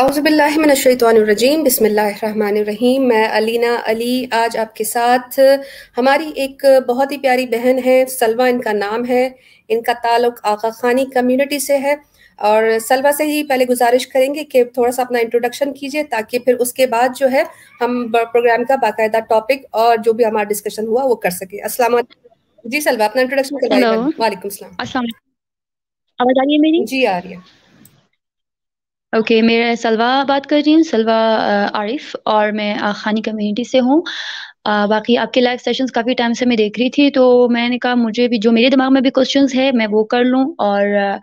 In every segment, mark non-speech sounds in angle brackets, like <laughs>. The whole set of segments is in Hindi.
अज़बिल्लिमिनशैतवानरजीम बिस्मिल्लाहिर्रहमानिर्रहीम मैं अलीना अली आज आपके साथ हमारी एक बहुत ही प्यारी बहन है सलवा इनका नाम है। इनका ताल्लुक आका खानी कम्युनिटी से है। और सलवा से ही पहले गुजारिश करेंगे कि थोड़ा सा अपना इंट्रोडक्शन कीजिए ताकि फिर उसके बाद जो है हम प्रोग्राम का बाकायदा टॉपिक और जो भी हमारा डिस्कशन हुआ वो कर सके। अस्सलाम जी सलवा अपना इंट्रोडक्शन करवाइए। वालेकुम आवाज़ आ रही है मेरी? जी आ रही है। ओके okay, मैं सलवा बात कर रही हूँ सलवा आरिफ और मैं खानी कम्युनिटी से हूँ। बाकी आपके लाइव सेशंस काफ़ी टाइम से मैं देख रही थी तो मैंने कहा मुझे भी जो मेरे दिमाग में भी क्वेश्चंस है मैं वो कर लूँ और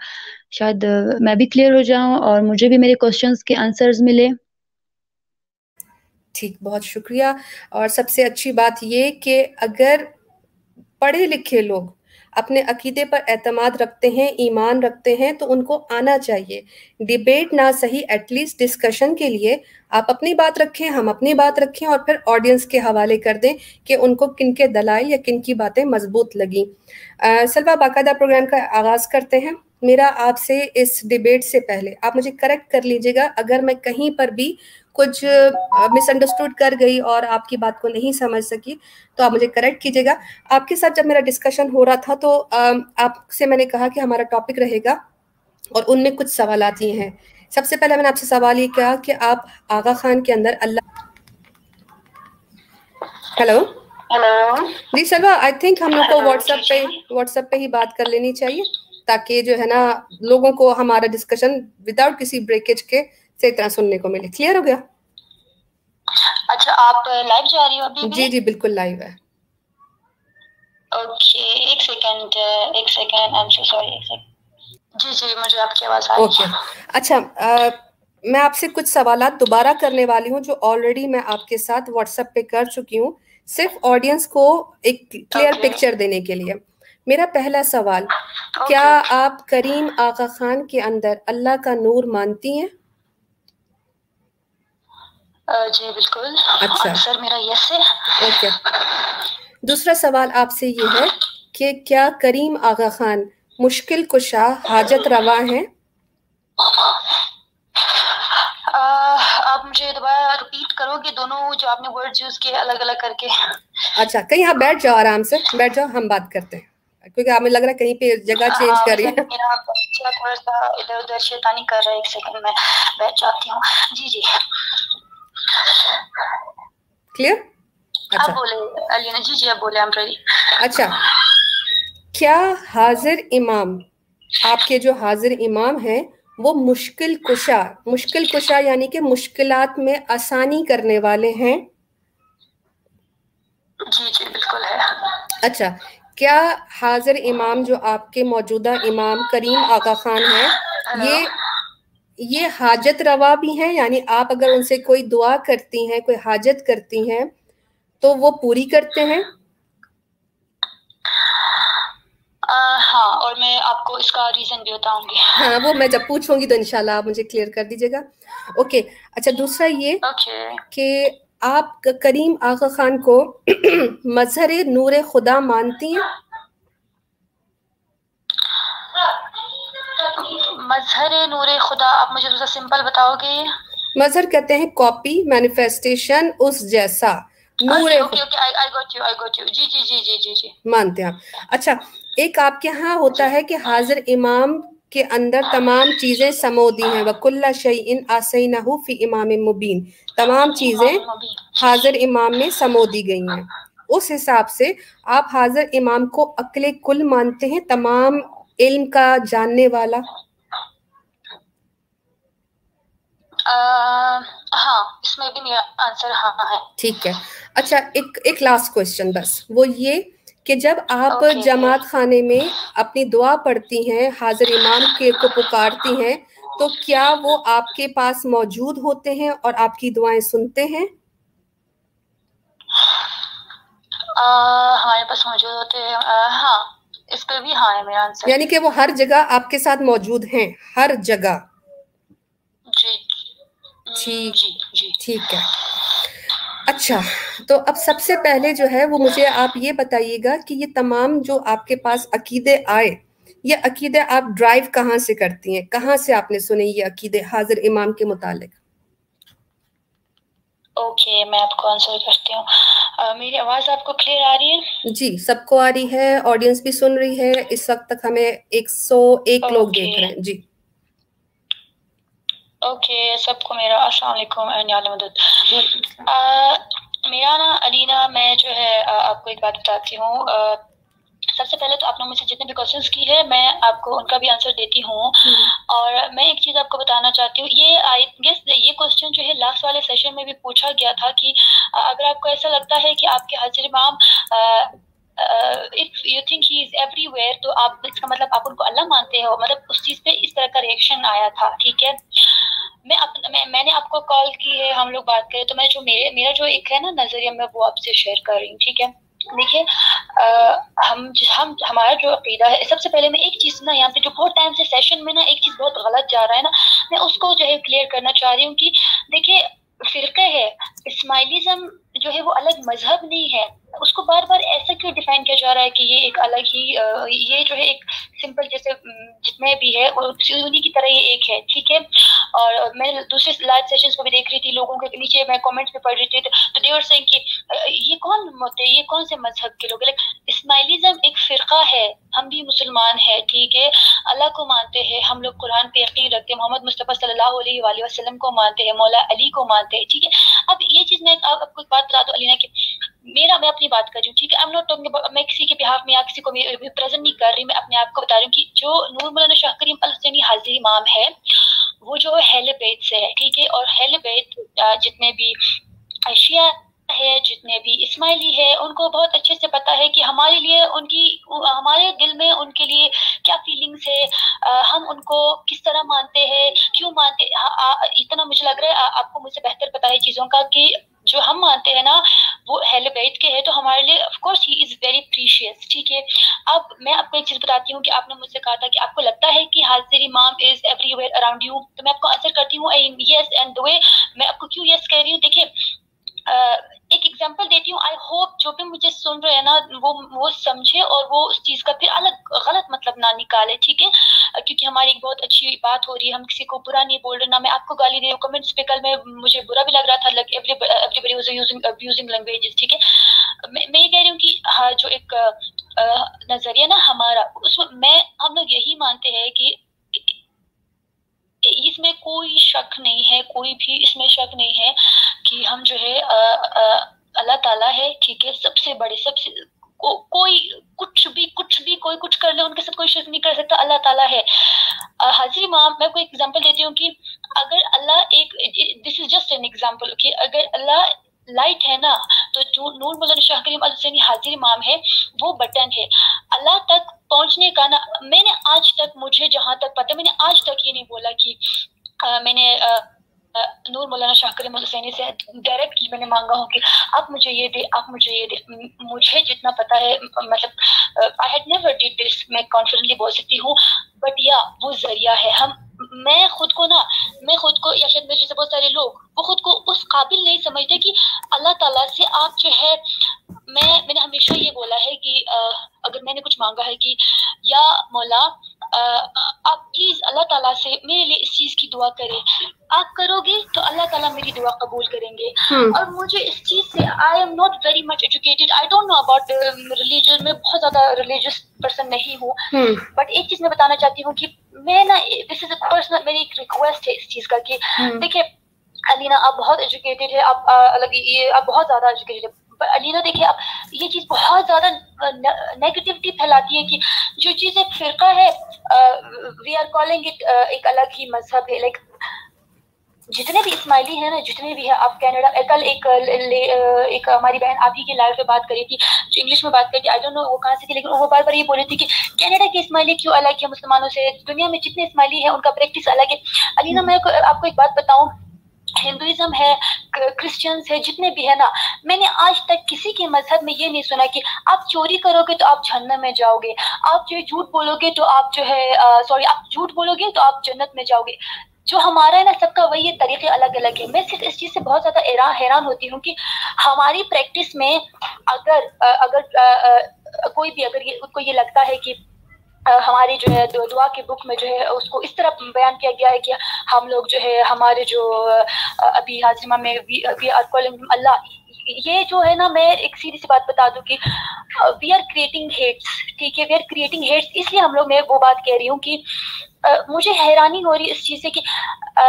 शायद मैं भी क्लियर हो जाऊँ और मुझे भी मेरे क्वेश्चंस के आंसर्स मिले। ठीक बहुत शुक्रिया। और सबसे अच्छी बात ये कि अगर पढ़े लिखे लोग अपने अकीदे पर एतमाद रखते हैं, ईमान रखते हैं तो उनको आना चाहिए। डिबेट ना सही एटलीस्ट डिस्कशन के लिए आप अपनी बात रखें, हम अपनी बात रखें और फिर ऑडियंस के हवाले कर दें कि उनको किन के दलाइल या किन की बातें मज़बूत लगी। सलवा बाकायदा प्रोग्राम का आगाज़ करते हैं। मेरा आपसे इस डिबेट से पहले, आप मुझे करेक्ट कर लीजिएगा, अगर मैं कहीं पर भी कुछ मिसअंडरस्टूड कर गई और आपकी बात को नहीं समझ सकी तो आप मुझे करेक्ट कीजिएगा। आपके साथ जब मेरा डिस्कशन हो रहा था तो आपसे मैंने कहा कि हमारा टॉपिक रहेगा और उनमें कुछ सवाल ये हैं। सबसे पहले मैंने आपसे सवाल ये किया कि आप आगा खान के अंदर Allah hello hello ji Salwa I think हम लोग को व्हाट्सएप पे व्हाट्सएप पे ही बात कर लेनी चाहिए ताकि जो है ना लोगों को हमारा डिस्कशन विदाउट किसी ब्रेकेज के सही तरह सुनने को मिले। क्लियर हो गया? अच्छा आप लाइव जा रही हो अभी जी जी बिल्कुल लाइव है। ओके एक सेकंड एक second I am so sorry एक सेकंड जी जी मुझे आपकी आवाज़ आ रही ओके अच्छा आ, मैं आपसे कुछ सवाल दोबारा करने वाली हूँ जो ऑलरेडी मैं आपके साथ व्हाट्सएप पे कर चुकी हूँ। सिर्फ़ ऑडियंस को एक क्लियर okay. पिक्चर देने के लिए। मेरा पहला सवाल okay. क्या आप करीम आका खान के अंदर अल्लाह का नूर मानती हैं? जी बिल्कुल। अच्छा। सर मेरा यस है। ओके। दूसरा सवाल आपसे ये है कि क्या करीम आगा खान मुश्किल कुशा हाजत रवा है? आप मुझे दोबारा रिपीट करोगे? दोनों जो आपने वर्ड्स यूज़ किए अलग अलग करके। अच्छा कहीं आप बैठ जाओ आराम से। बैठ जाओ हम बात करते हैं। क्योंकि हमें लग रहा है कहीं पे जगह चेंज कर रही है। थोड़ा सा इधर उधर शैतानी कर रहा है एक सेकंड में बैठ जाती हूँ। जी जी। क्लियर अच्छा। बोले अलीना जी जी आप बोले हम रेडी अच्छा। क्या हाजिर इमाम आपके जो हाजिर इमाम हैं वो मुश्किल कुशा मुश्किल कुशा यानी कि मुश्किलात में आसानी करने वाले हैं? जी जी बिल्कुल है। अच्छा। क्या हाजिर इमाम जो आपके मौजूदा इमाम करीम आका खान है ये ये हाजत रवा भी हैं यानी आप अगर उनसे कोई दुआ करती हैं कोई हाजत करती हैं तो वो पूरी करते हैं? हाँ और मैं आपको इसका रीजन भी बताऊँगी। हाँ वो मैं जब पूछूँगी तो इंशाल्लाह आप मुझे क्लियर कर दीजिएगा। ओके अच्छा दूसरा ये कि आप करीम आका खान को <clears throat> मजहर नूर खुदा मानती हैं? मजहर नूर खुदा आप मुझे थोड़ा सिंपल बताओगे? मजहर कहते हैं कॉपी मैनिफेस्टेशन उस जैसा। Noor okay okay I I got you I got you जी जी जी जी जी जी। मानते हैं आप। अच्छा एक आपके यहाँ होता है कि हाजिर इमाम के अंदर तमाम चीज़ें समोदी हैं। वकुल्ला शई इन आसईनहु फ़ी इमाम मुबीन। तमाम चीज़ें हाजिर इमाम में समोदी गई हैं। उस हिसाब से आप हाजिर इमाम को अकले कुल मानते हैं तमाम इल्म का जानने वाला? हाँ इसमें भी आंसर हाँ है। ठीक है। अच्छा एक एक लास्ट क्वेश्चन बस। वो ये कि जब आप okay. जमात खाने में अपनी दुआ पढ़ती हैं हाजिर इमाम के को पुकारती हैं तो क्या वो आपके पास मौजूद होते हैं और आपकी दुआएँ सुनते हैं? हमारे पास मौजूद होते हैं हाँ। इस पे भी हाँ है मेरा आंसर यानी कि वो हर जगह आपके साथ मौजूद हैं हर जगह। जी। ठीक ठीक है। अच्छा तो अब सबसे पहले जो है वो मुझे आप ये बताइएगा कि ये तमाम जो आपके पास अकीदे आए ये अकीदे आप ड्राइव कहाँ से करती हैं? कहाँ से आपने सुने ये अकीदे हाजिर इमाम के मुतालिक? ओके okay, मैं आपको आंसर करती हूँ। मेरी आवाज़ आपको क्लियर आ रही है? जी सबको आ रही है ऑडियंस भी सुन रही है। इस वक्त तक हमें 101 okay. लोग देख रहे हैं। जी। ओके सबको मेरा अस्सलाम वालेकुम मदद। मेरा ना अलीना मैं जो है आपको एक बात बताती हूँ। सबसे पहले तो आपने मुझसे जितने भी क्वेश्चंस की है मैं आपको उनका भी आंसर देती हूँ। हम्म। और मैं एक चीज़ आपको बताना चाहती हूँ ये आई गेस ये क्वेश्चन जो है लास्ट वाले सेशन में भी पूछा गया था कि अगर आपको ऐसा लगता है कि आपके हाजिर इमाम if you think he is everywhere तो आप इसका मतलब आप उनको अल्लाह मानते हो मतलब उस चीज़ पे इस तरह का रिएक्शन आया था ठीक है? मैं अप, मैं मैंने आपको कॉल की है हम लोग बात करें तो मैं जो मेरे मेरा जो एक है ना नज़रिया मैं वो आपसे शेयर कर रही हूँ ठीक है? देखिए हम हम, हमारा जो अकीदा है, सबसे पहले मैं एक चीज़ ना यहाँ पे जो बहुत टाइम से सेशन में ना एक चीज़ बहुत गलत जा रहा है ना, मैं उसको जो है क्लियर करना चाह रही हूँ कि देखिए, फिरके है इस्माइलिज्म जो है वो अलग मज़हब नहीं है। उसको बार बार ऐसा क्यों डिफाइन किया जा रहा है कि ये एक अलग ही ये जो है एक सिंपल जैसे जितने भी है उन्हीं की तरह ये एक है, ठीक है? और मैं दूसरे लाइव सेशंस को भी देख रही थी, लोगों के नीचे मैं कमेंट्स में पढ़ रही थी तो देवर सिंह की ये कौन होते ये कौन से मज़हब के लोग इस्माइलिज्म एक फिरका है, हम भी मुसलमान है, ठीक है? अल्लाह को मानते हैं, हम लोग कुरान पे यकीन रखते हैं, मोहम्मद मुस्तफ़ा सल्लल्लाहु अलैहि वसल्लम को मानते हैं, मौला अली को मानते हैं, ठीक है? अब ये चीज़ मैं आपको एक बात बता दो अलीना की, मेरा, मैं अपनी बात कर रही हूँ, ठीक है? आई एम नॉट टॉकिंग मैं किसी के बिहाफ में या किसी को प्रेजेंट नहीं कर रही, मैं अपने आप को बता रही हूँ कि जो नूर मौलाना शाह करीम अल हाजिर इमाम है वो जो हेल से है ठीक है? और हेल जितने भी अशिया है जितने भी इस्माइली है उनको बहुत अच्छे से पता है कि हमारे लिए उनकी हमारे दिल में उनके लिए क्या फीलिंग्स है आ, हम उनको किस तरह मानते हैं क्यों मानते आ, इतना मुझे लग रहा है आ, आपको मुझसे बेहतर पता है चीज़ों का कि जो हम मानते हैं ना, वो हेल के है तो हमारे लिए of course he is very precious ठीक है? अब मैं आपको एक चीज़ बताती हूँ कि आपने मुझसे कहा था कि आपको लगता है कि हाजिर इमाम इज़ एवरीवेयर अराउंड यू तो मैं आपको आंसर करती हूँ यस एंड द वे मैं आपको क्यों यस कह रही हूँ? देखिए एक एग्जांपल देती हूँ आई होप जो भी मुझे सुन रहे हैं ना, वो वो समझे और वो उस चीज़ का फिर अलग, गलत मतलब ना निकाले, ठीक है? क्योंकि हमारी एक बहुत अच्छी बात हो रही है, हम किसी को बुरा नहीं बोल रहे, ना मैं आपको गाली दे रही हूँ। कमेंट्स पे कल मैं, मुझे बुरा भी लग रहा था एवरीबडी यूजिंग लैंग्वेजेस ठीक है? मैं ये कह रही हूँ कि हाँ जो एक नज़रिया ना हमारा, उसमें मैं, हम लोग यही मानते हैं कि इसमें कोई शक नहीं है कोई भी इसमें शक नहीं है कि हम जो है अल्लाह ताला है ठीक है सबसे बड़े सबसे को, कोई कुछ भी कुछ भी कोई कुछ कर ले उनके साथ कोई शक नहीं कर सकता अल्लाह ताला है। हाजिर माँ मैं कोई एग्जांपल देती हूँ कि अगर अल्लाह एक this is just an example कि अगर अल्लाह लाइट है ना तो जो नूर मुल्ला शाह करीम अलसैनी हाजिर इमाम है वो बटन है। अल्लाह तक पहुँचने का ना मैंने आज तक मुझे जहाँ तक पता मैंने आज तक ये नहीं बोला कि आ, मैंने आ, नूर मौलाना शाह करीम हुसैनी से डायरेक्टली मैंने मांगा हूँ कि आप मुझे ये दे आप मुझे ये दे। मुझे जितना पता है मतलब I had never did this मैं कॉन्फिडेंटली बोल सकती हूँ बट या वो ज़रिया है। हम मैं खुद को ना, मैं खुद को या शायद मेरे जैसे बहुत सारे लोग, वो खुद को उस काबिल नहीं समझते कि अल्लाह ताला से आप जो है, मैं, मैंने हमेशा ये बोला है कि अगर मैंने कुछ मांगा है कि, या मौला आप प्लीज़ अल्लाह ताला से मेरे लिए इस चीज़ की दुआ करें आप करोगे तो अल्लाह ताला मेरी दुआ कबूल करेंगे hmm. और मुझे इस चीज़ से I am not very much educated I don't know about religion में बहुत ज़्यादा रिलीजियस पर्सन नहीं हूँ बट hmm. एक चीज़ मैं बताना चाहती हूँ कि मैं ना दिस इज़ पर्सनल मेरी एक रिक्वेस्ट है इस चीज़ का कि hmm. देखिए अलीना आप बहुत एजुकेटेड है आप अलग ये आप बहुत ज़्यादा एजुकेटेड है अलीना देखिए आप ये चीज़ बहुत ज़्यादा नेगेटिविटी फैलाती है कि जो चीज़ एक फिरका है वी आर कॉलिंग इट एक अलग ही मज़हब है। लाइक जितने भी इस्माइली है ना जितने भी है आप कनाडा कल एक ले, एक हमारी बहन आप ही की लाइव पे बात करी थी जो इंग्लिश में बात करी थी आई डोंट नो वो कहाँ से थी लेकिन वो बार बार ये बोल रही थी कि कनाडा के इस्माइली क्यों अलग है मुसलमानों से? दुनिया में जितने इस्माइली है उनका प्रैक्टिस अलग है। अलीना मैं आपको एक बात बताऊँ हिंदुइज्म है क्रिश्चियंस है, जितने भी है ना, मैंने आज तक किसी के मज़हब में ये नहीं सुना कि आप चोरी करोगे तो आप जन्नत में जाओगे, आप जो झूठ बोलोगे तो आप जो है सॉरी आप झूठ बोलोगे तो आप जन्नत में जाओगे। जो हमारा है ना, सबका वही तरीके अलग अलग है। मैं सिर्फ़ इस चीज़ से बहुत ज़्यादा हैरान हैरान होती हूँ कि हमारी प्रैक्टिस में अगर अगर कोई भी अगर ये, उसको ये लगता है कि हमारी जो है दुआ की बुक में जो है उसको इस तरह बयान किया गया है कि हम लोग जो है हमारे जो अभी हाजिमा में अल्लाह। ये जो है ना, मैं एक सीधी सी बात बता दूँ कि वी आर क्रिएटिंग हेट्स ठीक है? वी आर क्रिएटिंग हेट्स इसलिए हम लोग मैं वो बात कह रही हूँ कि मुझे हैरानी हो रही है इस चीज़ से कि आ,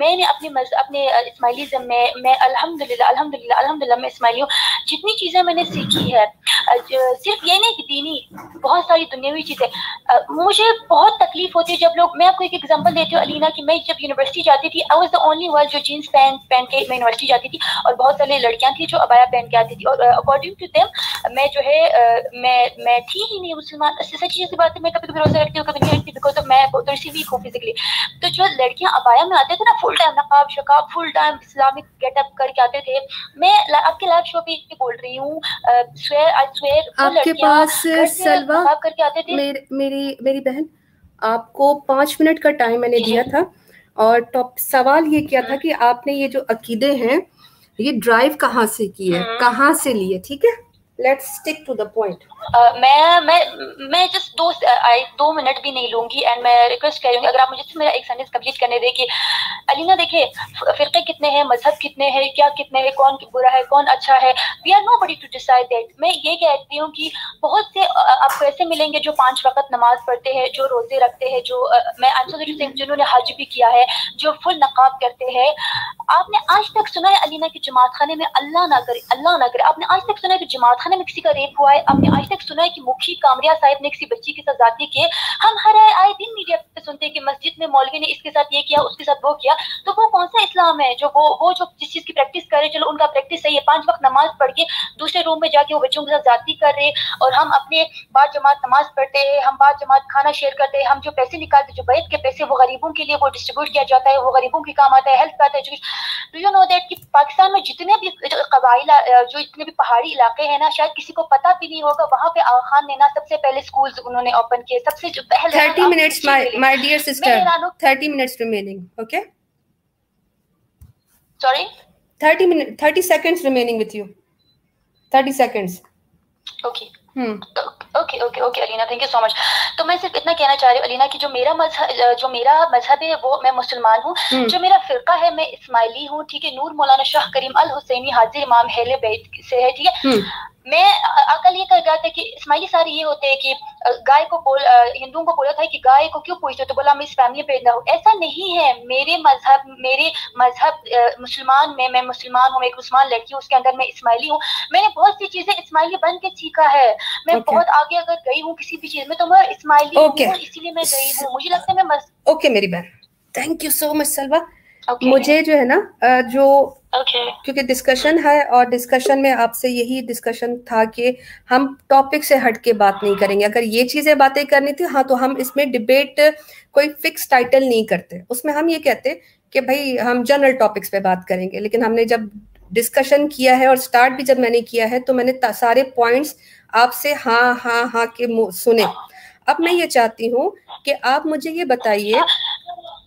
मैंने अपने अपने इस्माइलिज्म में मैं अल्हम्दुलिल्लाह अल्हम्दुलिल्लाह अल्हम्दुलिल्लाह मैं इस्माइली हूँ। जितनी चीज़ें मैंने सीखी है सिर्फ़ ये नहीं कि दीनी बहुत सारी दुनियावी चीज़ें मुझे बहुत तकलीफ़ होती है जब लोग मैं आपको एक एग्जांपल देती हूँ अलीना कि मैं जब यूनिवर्सिटी जाती थी I was the only world जो जीन्स पहन पहन के मैं यूनिवर्सिटी जाती थी और बहुत सारी लड़कियाँ थी जो अबाया पहन के आती थी और अकॉर्डिंग टू देम मैं जो है मैं मैं थी ही नहीं मुसलमान। सच्ची सी बात है मैं कभी कभी रोजा रखती हूँ कभी नहीं रखती बिकॉज़ मैं थोड़ी सी वीक हूँ फिजिकली तो जो लड़कियाँ अबाया में आते थे ना फुल टाइम नकाब शकाब फुल टाइम इस्लामिक गेटअप करके आते थे। मैं आपके लाइव शो पे बोल रही हूँ आपके पास सलवा करके आते थे। मेरी मेरी मेरी बहन आपको पाँच मिनट का टाइम मैंने दिया था और टॉप सवाल ये किया था हम्म। कि आपने ये जो अकीदे हैं ये ड्राइव कहाँ से किए? हम्म। कहाँ से लिए? ठीक है? Let's stick to the point मैं मैं मैं जस्ट दो आई, दो मिनट भी नहीं लूँगी एंड मैं रिक्वेस्ट करूँगी अगर आप मुझे मेरा एक सेंटेंस कंप्लीट करने दें कि, अलीना देखिए फिरके कितने हैं, मज़हब कितने हैं, क्या कितने हैं, कौन बुरा है, कौन अच्छा है we are nobody to decide that मैं ये कहती हूँ कि बहुत से आपको ऐसे मिलेंगे जो पाँच वक्त नमाज़ पढ़ते हैं, जो रोज़े रखते हैं, जो मैं आंसर जिन्होंने हज भी किया है, जो फुल नकाब करते हैं। आपने आज तक सुना है अलीना के जमात खाने में अल्लाह ना करे, अल्लाह ना करे। आपने आज तक सुना है कि जमात खाने में किसी का रेप हुआ है? आपने आज तक सुना है कि मुखी कामरिया साहिब ने किसी बच्ची के साथ जाती किए हम हर आए दिन मीडिया पे सुनते हैं कि मस्जिद में मौलवी ने इसके साथ ये किया, उसके साथ वो किया। तो वो कौन सा इस्लाम है जो वो वो जो जिस चीज़ की प्रैक्टिस करे चलो उनका प्रैक्टिस सही है। पाँच वक्त नमाज़ पढ़ के दूसरे रूम में जाके वो बच्चों के साथ जाती कर रहे और हम अपने बाद जमात नमाज़ पढ़ते हैं, हम बाद जमात खाना शेयर करते हैं, हम जो पैसे निकालते जो बैठ के पैसे, वो गरीबों के लिए वो डिस्ट्रीब्यूट किया जाता है, वो गरीबों के काम आता है हेल्थ आता है डू यू नो दैट कि पाकिस्तान में जितने भी कबाइल, जो इतने भी पहाड़ी इलाके हैं ना, शायद किसी को पता भी नहीं होगा वहाँ पे आगा खान ने ना सबसे पहले स्कूल्स उन्होंने ओपन किए सबसे जो पहले thirty minutes my dear sister thirty minutes remaining okay sorry thirty minute thirty seconds remaining with you thirty seconds okay okay okay okay Alina thank you so much तो मैं सिर्फ़ इतना कहना चाह रही हूँ अलीना की जो मेरा मज़हब जो मेरा मज़हब है वो मैं मुसलमान हूँ। हम्म। जो मेरा फिरका है मैं इस्माइली हूँ ठीक है? नूर मौलाना शाह करीम अल हुसैनी हाजिर इमाम हेले बैत से है ठीक है? हम्म। मैं अकल ये कर जाते कि इस्माइली सारे ये होते हैं कि गाय को बोल हिंदुओं को बोला था कि गाय को क्यों पूछते तो बोला मैं इस फैमिली पे ना हूँ। ऐसा नहीं है। मेरे मज़हब मेरे मज़हब मुसलमान में मैं मुसलमान हूँ एक मुसलमान लड़की हूँ उसके अंदर मैं इस्माइली हूँ। मैंने बहुत सी चीज़ें इस्माइली बन के सीखा है। मैं okay. बहुत आगे अगर गई हूँ किसी भी चीज़ में तो मैं इस्माइली okay. हूँ इसीलिए मैं गई हूँ। मुझे लगता है मैं ओके okay, मेरी बहन। Thank you so much Salwa मुझे जो है ना जो okay. क्योंकि डिस्कशन है और डिस्कशन में आपसे यही डिस्कशन था कि हम टॉपिक से हट के बात नहीं करेंगे। अगर ये चीज़ें बातें करनी थी हाँ तो हम इसमें डिबेट कोई फिक्स टाइटल नहीं करते। उसमें हम ये कहते कि भाई हम जनरल टॉपिक्स पे बात करेंगे। लेकिन हमने जब डिस्कशन किया है और स्टार्ट भी जब मैंने किया है तो मैंने सारे पॉइंट्स आपसे हाँ हाँ हाँ के सुने। अब मैं ये चाहती हूँ कि आप मुझे ये बताइए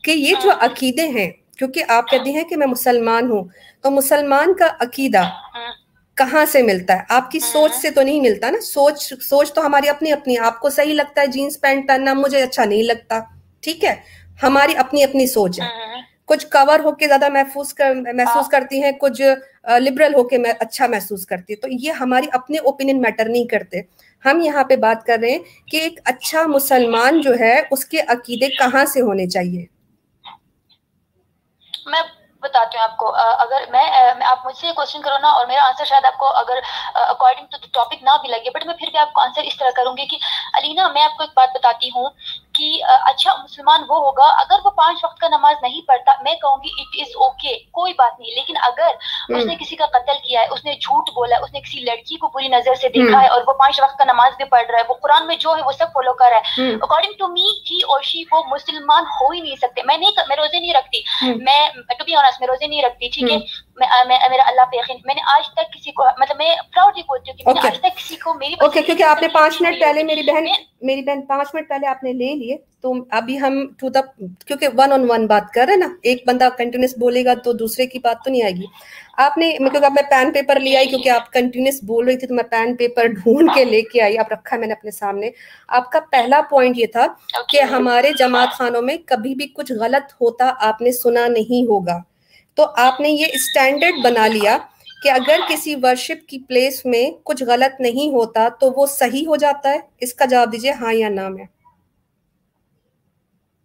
कि ये जो अकीदे हैं क्योंकि आप कहते हैं कि मैं मुसलमान हूँ तो मुसलमान का अकीदा कहाँ से मिलता है? आपकी सोच से तो नहीं मिलता ना? सोच सोच तो हमारी अपनी अपनी, आपको सही लगता है, जीन्स पैंट पहनना मुझे अच्छा नहीं लगता, ठीक है? हमारी अपनी अपनी सोच है। कुछ कवर होके ज़्यादा महफूज कर, महसूस करती हैं, कुछ लिबरल होके मैं अच्छा महसूस करती है तो ये हमारी अपने ओपिनियन मैटर नहीं करते। हम यहाँ पे बात कर रहे हैं कि एक अच्छा मुसलमान जो है, उसके अकीदे कहाँ से होने चाहिए? मैं बताती हूँ आपको अगर मैं, आप मुझसे क्वेश्चन करो ना और मेरा आंसर शायद आपको अगर अकॉर्डिंग टू द टॉपिक ना भी लगे बट मैं फिर भी आपको आंसर इस तरह करूँगी कि अलीना मैं आपको एक बात बताती हूँ कि अच्छा मुसलमान वो होगा अगर वो पाँच वक्त का नमाज़ नहीं पढ़ता मैं कहूँगी इट इज़ ओके कोई बात नहीं। लेकिन अगर हम्म। उसने किसी का कत्ल किया है उसने झूठ बोला है उसने किसी लड़की को बुरी नज़र से देखा हम्म। है और वो पाँच वक्त का नमाज़ भी पढ़ रहा है वो कुरान में जो है वो सब फॉलो कर रहा है। अकॉर्डिंग टू मी ही और शी वो मुसलमान हो ही नहीं सकते। मैं नहीं मैं रोज़े नहीं रखती। हम्म। मैं टू बी ऑनेस्ट मैं रोज़े नहीं रखती ठीक है? मैं, मैं मेरा अल्लाह पे यकीन मैंने आज तक किसी को मतलब मैं प्राउडली बोलती हूँ कि मैंने आज तक किसी को मेरी ओके वजह क्योंकि आपने पाँच मिनट पहले मेरी बहन मेरी बहन पाँच मिनट पहले आपने ले लिए तो अभी हम टू द क्योंकि वन ऑन वन बात कर रहे हैं ना एक बंदा कंटिन्यूस बोलेगा तो दूसरे की बात तो नहीं आएगी। आपने क्योंकि मैं पेन पेपर ले आई क्योंकि आप कंटिन्यूस बोल रही थी तो मैं पेन पेपर ढूंढ के लेके आई आप रखा है मैंने अपने सामने। आपका पहला पॉइंट ये था कि हमारे जमात खानों में कभी भी कुछ गलत होता आपने सुना नहीं होगा। तो आपने ये स्टैंडर्ड बना लिया कि अगर किसी वर्शिप की प्लेस में कुछ गलत नहीं होता तो वो सही हो जाता है? इसका जवाब दीजिए हाँ या ना में।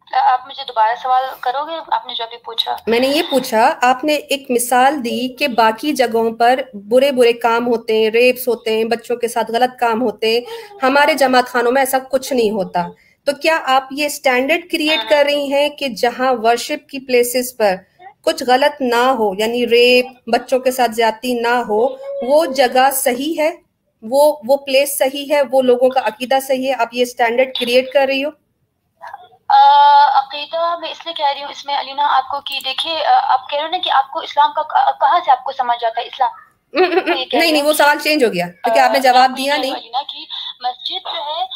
आप मुझे दोबारा सवाल करोगे? आपने जो अभी पूछा। मैंने ये पूछा आपने एक मिसाल दी कि बाकी जगहों पर बुरे बुरे काम होते हैं रेप्स होते हैं बच्चों के साथ गलत काम होते हैं हमारे जमात खानों में ऐसा कुछ नहीं होता। तो क्या आप ये स्टैंडर्ड क्रिएट कर रही हैं कि जहाँ वर्शिप की प्लेसेस पर कुछ गलत ना हो यानी रेप बच्चों के साथ ज्यादती ना हो वो जगह सही है? वो वो प्लेस सही है? वो लोगों का अकीदा सही है? आप ये स्टैंडर्ड क्रिएट कर रही हो? अकीदा मैं इसलिए कह रही हूँ इसमें अलीना आपको कि देखिए आप कह रहे हो ना कि आपको इस्लाम का कहाँ से आपको समझ आता है इस्लाम? नहीं नहीं वो सवाल चेंज हो गया क्योंकि आपने जवाब दिया नहीं। अलीना कि मस्जिद जो है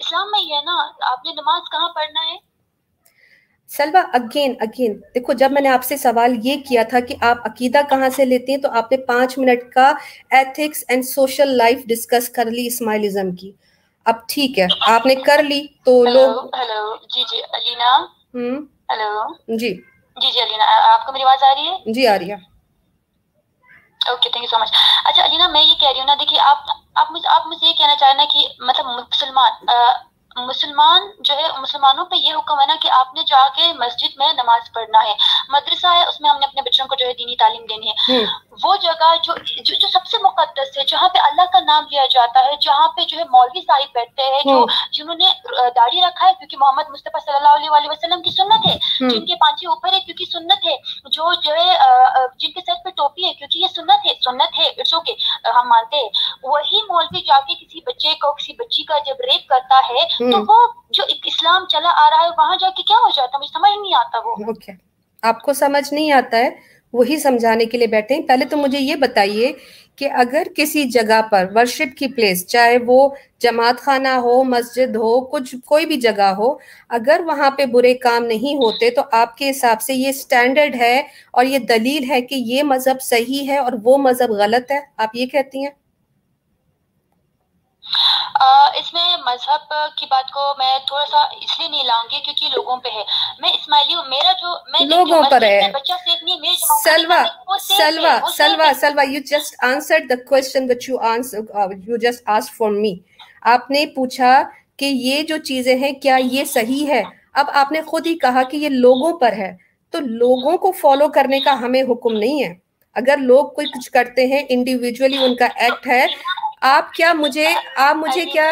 इस्लाम में ही है ना? आपने नमाज़ कहाँ पढ़ना है? सलवा अगेन अगेन देखो जब मैंने आपसे सवाल ये किया था कि आप अकीदा कहाँ से लेते हैं तो आपने पाँच मिनट का ethics and social life discuss कर ली इस्माइलिज्म की। अब ठीक है आपने कर ली तो हेलो लोग हेलो जी जी अलीना? हम्म। हेलो जी। जी जी अलीना आपको मेरी आवाज़ आ रही है? जी आ रही है। Okay thank you so much अच्छा अलीना मैं ये कह रही हूँ ना देखिए आप आप मुझे आप मुझे ये कहना चाह रहे ना कि मतलब मुसलमान मुसलमान जो है मुसलमानों पे ये हुक्म है ना कि आपने जाके मस्जिद में नमाज़ पढ़ना है। मदरसा है उसमें हमने अपने बच्चों को जो है दीनी तालीम देनी है। हम्म। वो जगह जो जो, जो सबसे मुकदस है जहाँ पे अल्लाह का नाम लिया जाता है जहाँ पे जो है मौलवी साहिब बैठते हैं जो हम्म। जिन्होंने दाढ़ी रखा है क्योंकि मोहम्मद मुस्तफ़ा सल्लल्लाहु अलैहि वसल्लम की सुन्नत है। हम्म। जिनके पांचे ऊपर है क्योंकि सुन्नत है। जो जो है जिनके सर पे टोपी है क्योंकि ये सुन्नत है सुन्नत है इट्स ओके हम मानते हैं। वही मौलवी जाके किसी बच्चे को किसी बच्ची का जब रेप करता है तो हम्म। वो जो इस्लाम चला आ रहा है वहाँ जाके क्या हो जाता है? मुझे समझ नहीं आता वो। ओके आपको समझ नहीं आता है? वही समझाने के लिए बैठे हैं। पहले तो मुझे ये बताइए कि अगर किसी जगह पर वर्शिप की प्लेस चाहे वो जमात खाना हो मस्जिद हो कुछ कोई भी जगह हो अगर वहाँ पे बुरे काम नहीं होते तो आपके हिसाब से ये स्टैंडर्ड है और ये दलील है कि ये मज़हब सही है और वो मज़हब गलत है? आप ये कहती हैं? इसमें मज़हब की बात को मैं थोड़ा सा इसलिए नहीं लाऊँगी क्योंकि लोगों पे है मैं इस्माइली हूँ मेरा जो मैं लोगों पर है। बच्चा सेफ़ नहीं मेरे जमात खाने Salva, का वो safe Salva, वो safe Salva, है। Salva, you just answered the question that you answered, uh, you just asked for me. आपने पूछा कि ये जो चीज़ें हैं क्या ये सही है अब आपने खुद ही कहा कि ये लोगों पर है तो लोगों को फॉलो करने का हमें हुक्म नहीं है अगर लोग कोई कुछ करते हैं इंडिविजुअली उनका एक्ट है आप क्या मुझे आप मुझे क्या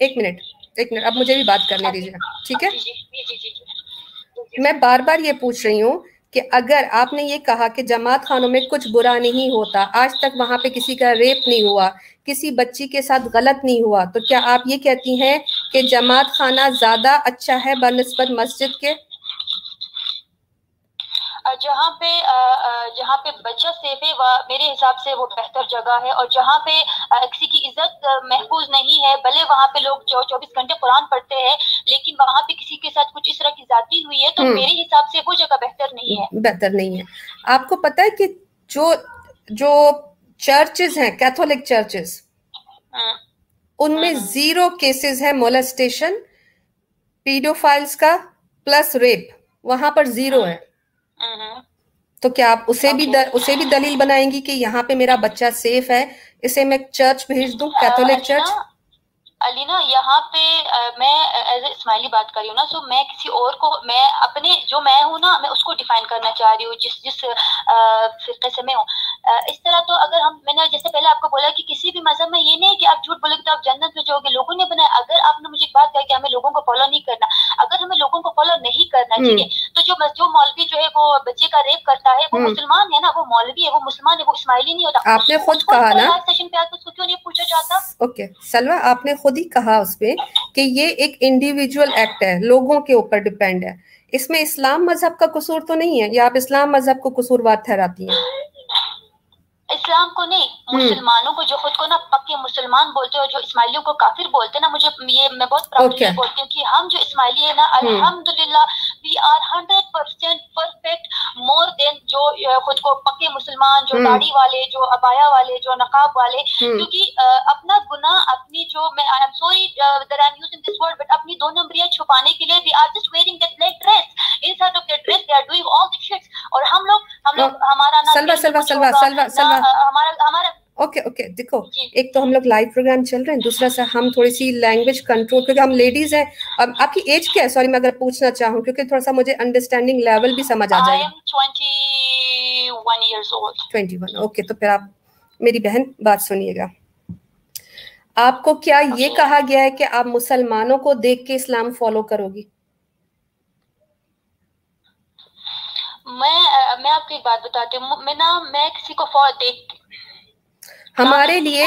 एक मिनट। एक मिनट अब मुझे भी बात करने दीजिए। ठीक है? जी, जी, जी। मैं बार बार ये पूछ रही हूँ कि अगर आपने ये कहा कि जमात खानों में कुछ बुरा नहीं होता आज तक वहाँ पे किसी का रेप नहीं हुआ किसी बच्ची के साथ गलत नहीं हुआ तो क्या आप ये कहती हैं कि जमात खाना ज़्यादा अच्छा है बनस्बत मस्जिद के? जहाँ पे जहाँ पे बच्चा सेफ़ है वह मेरे हिसाब से वो बेहतर जगह है और जहाँ पे किसी की इज़्ज़त महफूज नहीं है भले वहाँ पे लोग जो चौबीस घंटे कुरान पढ़ते हैं लेकिन वहाँ पे किसी के साथ कुछ इस तरह की जाती हुई है तो हम्म। मेरे हिसाब से वो जगह बेहतर नहीं है बेहतर नहीं है आपको पता है कि जो जो चर्चेज हैं कैथोलिक चर्चेज हम्म, उनमें हम्म। ज़ीरो केसेस है मोलेस्टेशन पीडोफाइल्स का प्लस रेप वहाँ पर ज़ीरो है। तो क्या आप उसे भी दर, उसे भी दलील बनाएँगी कि यहाँ पे मेरा बच्चा सेफ़ है? इसे मैं चर्च भेज दू? कैथोलिक चर्च अलीना यहाँ पे मैं एज ए स्माइली बात कर रही हूँ ना सो मैं किसी और को मैं अपने जो मैं हूँ ना मैं उसको डिफाइन करना चाह रही हूँ जिस जिस फिरके से मैं हूँ। इस तरह तो अगर हम मैंने जैसे पहले आपको बोला कि किसी भी मज़हब में ये नहीं कि आप झूठ बोलोगे तो आप जन्नत में जाओगे। लोगों ने बनाया अगर आपने मुझे एक बात कहा कि हमें लोगों को फॉलो नहीं करना अगर हमें लोगों को फॉलो नहीं करना ठीक है तो जो जो मौलवी जो है वो बच्चे का रेप करता है वो हम्म। मुसलमान है ना वो मौलवी है वो मुसलमान है वो इस्माइली नहीं होता। आपने खुद कहा ना? सेशन पे आके उसको क्यों नहीं पूछा जाता? ओके सलवा आपने खुद ही कहा उसमें कि ये एक इंडिविजुअल एक्ट है, लोगों के ऊपर डिपेंड है। इसमें इस्लाम मज़हब का कसूर तो नहीं है, या आप इस्लाम मज़हब को कसूरवार ठहराती हैं? इस्लाम को नहीं हम्म। मुसलमानों को जो खुद को ना पक्के मुसलमान बोलते हो जो इस्माइलियों को काफिर बोलते हैं ना मुझे ये मैं बहुत प्राउडली Okay. बोलती हूँ कि हम जो इस्माइली है ना हम्म। अल्हम्दुलिल्लाह we are hundred percent perfect more than जो खुद को पक्के मुसलमान जो हम्म। दाढ़ी वाले जो अबाया वाले जो नकाब वाले क्योंकि अपना गुना अपनी जो मैं I am sorry that I am using this word but अपनी दो नंबरियाँ छुपाने के लिए they are just wearing that like dress inside of that dress they are doing all the shits और हम लोग हम लोग हमारा ना सलवा, सलवा, सलवा, सलवा, हमारा हमारा ओके ओके देखो एक तो हम लोग लाइव प्रोग्राम चल रहे हैं दूसरा सा हम थोड़ी सी लैंग्वेज कंट्रोल क्योंकि हम लेडीज़ हैं अब आपकी एज क्या है? सॉरी मैं अगर पूछना चाहूँ क्योंकि थोड़ा सा मुझे अंडरस्टैंडिंग लेवल भी समझ आ आई जाएगा। Am 21 years old twenty one okay तो फिर आप मेरी बहन बात सुनिएगा। आपको क्या ये कहा गया है कि आप मुसलमानों को देख के इस्लाम फॉलो करोगी? मैं मैं आपको एक बात बताती हूँ। मैं ना मैं किसी को देख हमारे लिए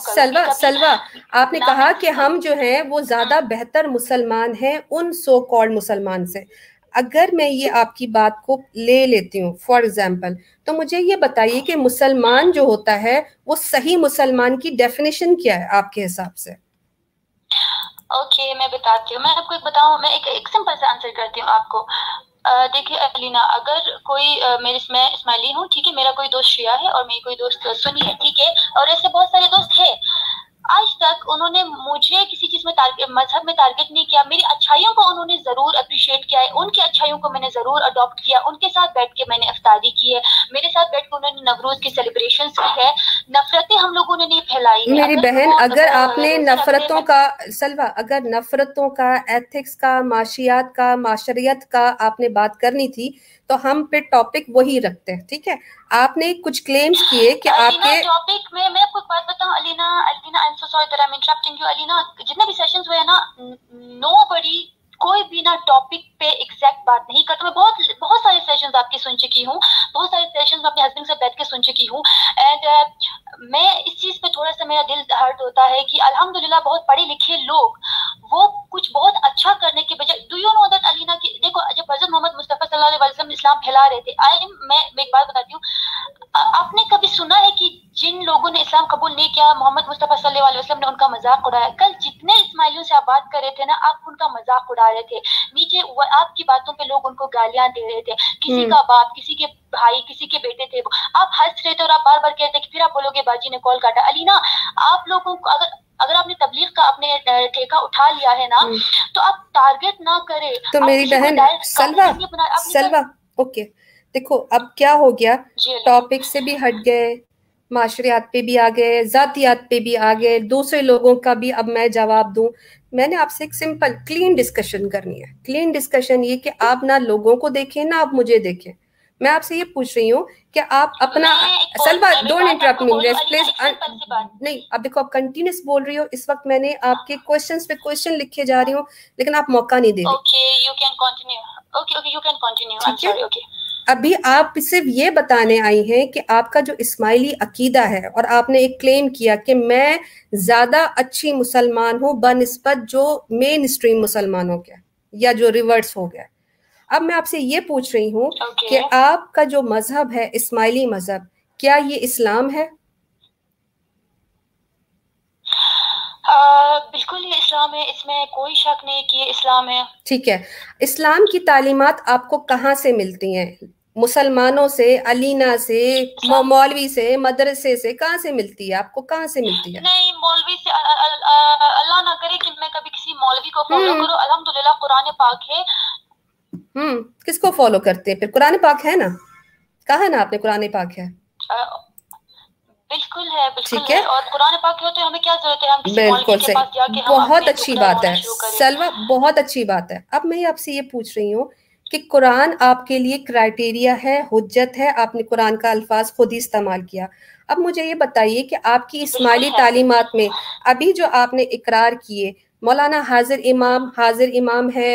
सलवा सलवा आपने कहा कि हम जो हैं वो ज़्यादा बेहतर मुसलमान हैं उन सो कॉल्ड मुसलमान से। अगर मैं ये आपकी बात को ले लेती हूँ फॉर एग्ज़ाम्पल तो मुझे ये बताइए कि मुसलमान जो होता है वो सही मुसलमान की डेफिनेशन क्या है आपके हिसाब से? ओके okay, मैं बताती हूँ। मैं आपको एक बताऊँ मैं एक, एक सिंपल सा आंसर करती हूँ आपको। देखिए, अलीना, अगर कोई मेरे, मैं इस्माइली हूँ, ठीक है, मेरा कोई दोस्त शिया है और मेरी कोई दोस्त सुनी है, ठीक है, और ऐसे बहुत सारे दोस्त हैं आज तक उन्होंने मुझे किसी चीज़ में टारगेट मज़हब में टारगेट नहीं किया। मेरी अच्छाइयों को उन्होंने ज़रूर अप्रिशिएट किया है। उनकी अच्छाइयों को मैंने ज़रूर अडॉप्ट किया। उनके साथ बैठ के मैंने अफ्तारी की है। मेरे साथ बैठ के उन्होंने नवरोज की सेलिब्रेशन की है। नफरतें हम लोगों ने नहीं फैलाई मेरी बहन अगर आपने नफरतों का सलवा अगर नफरतों का एथिक्स का माशियात का माशरियत का आपने बात करनी थी तो हम पे टॉपिक वही रखते हैं ठीक है? आपने कुछ क्लेम्स किए कि आपके टॉपिक में मैं आपको बात बताऊँ? Alina Alina I am so sorry that I am interrupting you Alina जितने भी सेशंस हुए ना नोबडी कोई भी ना टॉपिक पे एग्जैक्ट बात नहीं करता। मैं बहुत बहुत सारे सेशन आपके सुन चुकी हूँ, बहुत सारे सेशन अपने हस्बैंड से बैठ के सुन चुकी हूँ। एंड मैं इस चीज़ पे थोड़ा सा मेरा दिल हर्ट होता है कि अल्हम्दुलिल्लाह बहुत पढ़े लिखे लोग, वो कुछ बहुत अच्छा करने के बजाय do you know that Alina, की देखो, जब हज़रत मोहम्मद मुस्तफ़ा सल्लल्लाहु अलैहि वसल्लम इस्लाम फैला रहे थे आई मैं मैं एक बात बताती हूँ। आपने कभी सुना है कि जिन लोगों ने इस्लाम कबूल नहीं किया, मोहम्मद मुस्तफ़ा सल्लल्लाहु अलैहि वसल्लम ने उनका मज़ाक उड़ाया? कल जितने इस्माइलियों से आप बात कर रहे थे ना, आप उनका मज़ाक उड़ा रहे थे। नीचे आपकी बातों पे लोग उनको गालियाँ दे रहे थे। किसी हम्म। का बाप किसी के भाई किसी के बेटे थे आप हंस रहे थे और आप बार बार कहते कि फिर आप बोलोगे बाजी ने कॉल काटा। अलीना आप लोगों को अगर अगर आपने तबलीग का अपने ठेका उठा लिया है ना हम्म। तो आप टारगेट ना करें। तो मेरी बहन सलवा सलवा ओके देखो अब क्या हो गया? टॉपिक से भी हट गए माशरियात पे भी आ गए जातियात पे भी आ गए। दूसरे लोगों का भी अब मैं जवाब दूँ। मैंने आपसे एक सिंपल क्लीन डिस्कशन करनी है। क्लीन डिस्कशन ये कि आप ना लोगों को देखें ना आप मुझे देखें। मैं आपसे ये पूछ रही हूँ कि आप अपना सलवा डोंट इंटरप्ट मी बोलूँ, प्लीज़। नहीं अब देखो आप कंटिन्यूस बोल रही हो इस वक्त मैंने आपके क्वेश्चंस पे क्वेश्चन लिखे जा रही हूँ लेकिन आप मौका नहीं दे रही। है? अभी आप सिर्फ़ ये बताने आई हैं कि आपका जो इस्माइली अकीदा है और आपने एक क्लेम किया कि मैं ज़्यादा अच्छी मुसलमान हूँ बनस्बत जो मेन स्ट्रीम मुसलमानों के या जो रिवर्स हो गया अब मैं आपसे ये पूछ रही हूँ Okay. कि आपका जो मज़हब है इस्माइली मज़हब क्या ये इस्लाम है बिल्कुल ये इस्लाम है इसमें कोई शक नहीं कि ये इस्लाम है। ठीक है। इस्लाम की तालीमात आपको कहाँ से मिलती हैं? मुसलमानों से अलीना से मौलवी से मदरसे से कहाँ से मिलती है? आपको कहाँ से मिलती है? नहीं मौलवी से अल्लाह ना करे कि मैं कभी किसी मौलवी को फॉलो हम्म। करूँ। अल्हम्दुलिल्लाह कुरान पाक है। हम्म किसको फॉलो करते हैं? फिर कुरान पाक है ना? कहा ना आपने कुरान पाक है? बिल्कुल है बिल्कुल ठीक है। है। और कुरान पाक है तो हमें क्या ज़रूरत है? हम बिल्कुल सही। बहुत अच्छी बात है। सलवा बहुत अच्छी बात है। अब मैं आपसे ये पूछ रही हूँ कि कुरान आपके लिए क्राइटेरिया है हुज्जत है? आपने कुरान का अल्फाज खुद ही इस्तेमाल किया। अब मुझे ये बताइए कि आपकी इस्माइली है। तालीमात में अभी जो आपने इकरार किए मौलाना हाजिर इमाम हाजिर इमाम है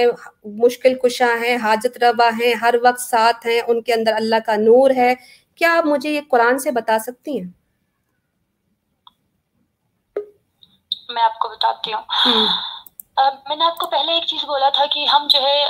मुश्किल कुशा है हाजत रवा है हर वक्त साथ हैं उनके अंदर अल्लाह का नूर है। क्या आप मुझे ये कुरान से बता सकती हैं? मैं आपको बताती हूँ। हम्म, मैंने आपको पहले एक चीज़ बोला था कि हम जो है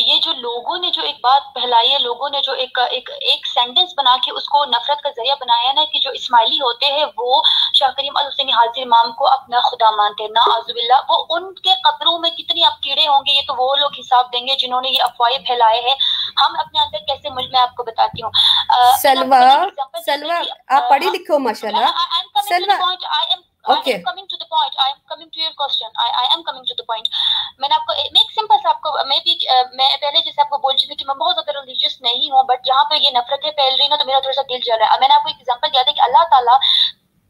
ये जो लोगों ने जो एक बात फैलाई है लोगों ने जो एक एक एक सेंटेंस बना के उसको नफरत का ज़रिया बनाया ना कि जो इस्माइली होते हैं वो शाह करीम अल हुसैन हाजिर इमाम को अपना खुदा मानते हैं। ना आजुबिल्ला वो उनके कब्रों में कितनी अब कीड़े होंगे ये तो वो लोग हिसाब देंगे जिन्होंने ये अफवाहें फैलाए हैं। हम अपने अंदर कैसे मुल्क मैं आपको बताती हूँ। सलवा सलवा आप पढ़ी लिखो माशाल्लाह। सलवा okay. I am coming to the point. I am coming to your question. I, I am coming to the point. मैंने आपको मैं एक सिंपल सा आपको मैं भी मैं पहले जैसे आपको बोल चुकी कि मैं बहुत ज़्यादा रिलीजियस नहीं हूँ बट जहाँ पे ये नफरतें फैल रही ना तो मेरा थोड़ा सा दिल जल रहा है मैंने आपको एक एग्जांपल दिया था कि अल्लाह ताला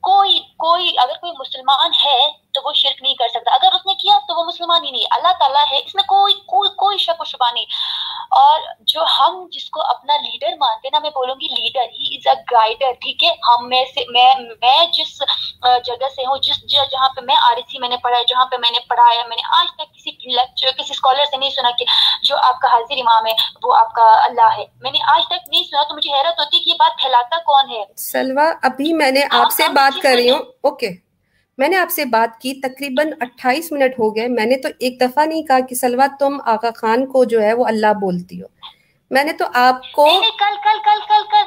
कोई कोई अगर कोई मुसलमान है तो वो शिरक नहीं कर सकता अगर उसने किया तो वो मुसलमान ही नहीं अल्लाह ताला है इसमें कोई कोई कोई शक शुबा नहीं और जो हम जिसको अपना लीडर मानते ना मैं बोलूँगी leader he is a guider ठीक है हम में से मैं मैं जिस जगह से हूँ जिस जहाँ पे मैं आर मैंने पढ़ा है जहाँ पे मैंने पढ़ाया मैंने आज तक किसी लेक्चर किसी स्कॉलर से नहीं सुना कि जो आपका हाजिर इमाम है वो आपका अल्लाह है। मैंने आज तक नहीं सुना तो मुझे हैरत होती है कि ये बात फैलाता कौन है? सलवा अभी मैंने आपसे आप बात कर रही हूँ। ओके। मैंने आपसे बात की तकरीबन 28 मिनट हो गए। मैंने तो एक दफ़ा नहीं कहा कि सलवा तुम आका खान को जो है वो अल्लाह बोलती हो। मैंने तो आपको कल कल कल कल कल।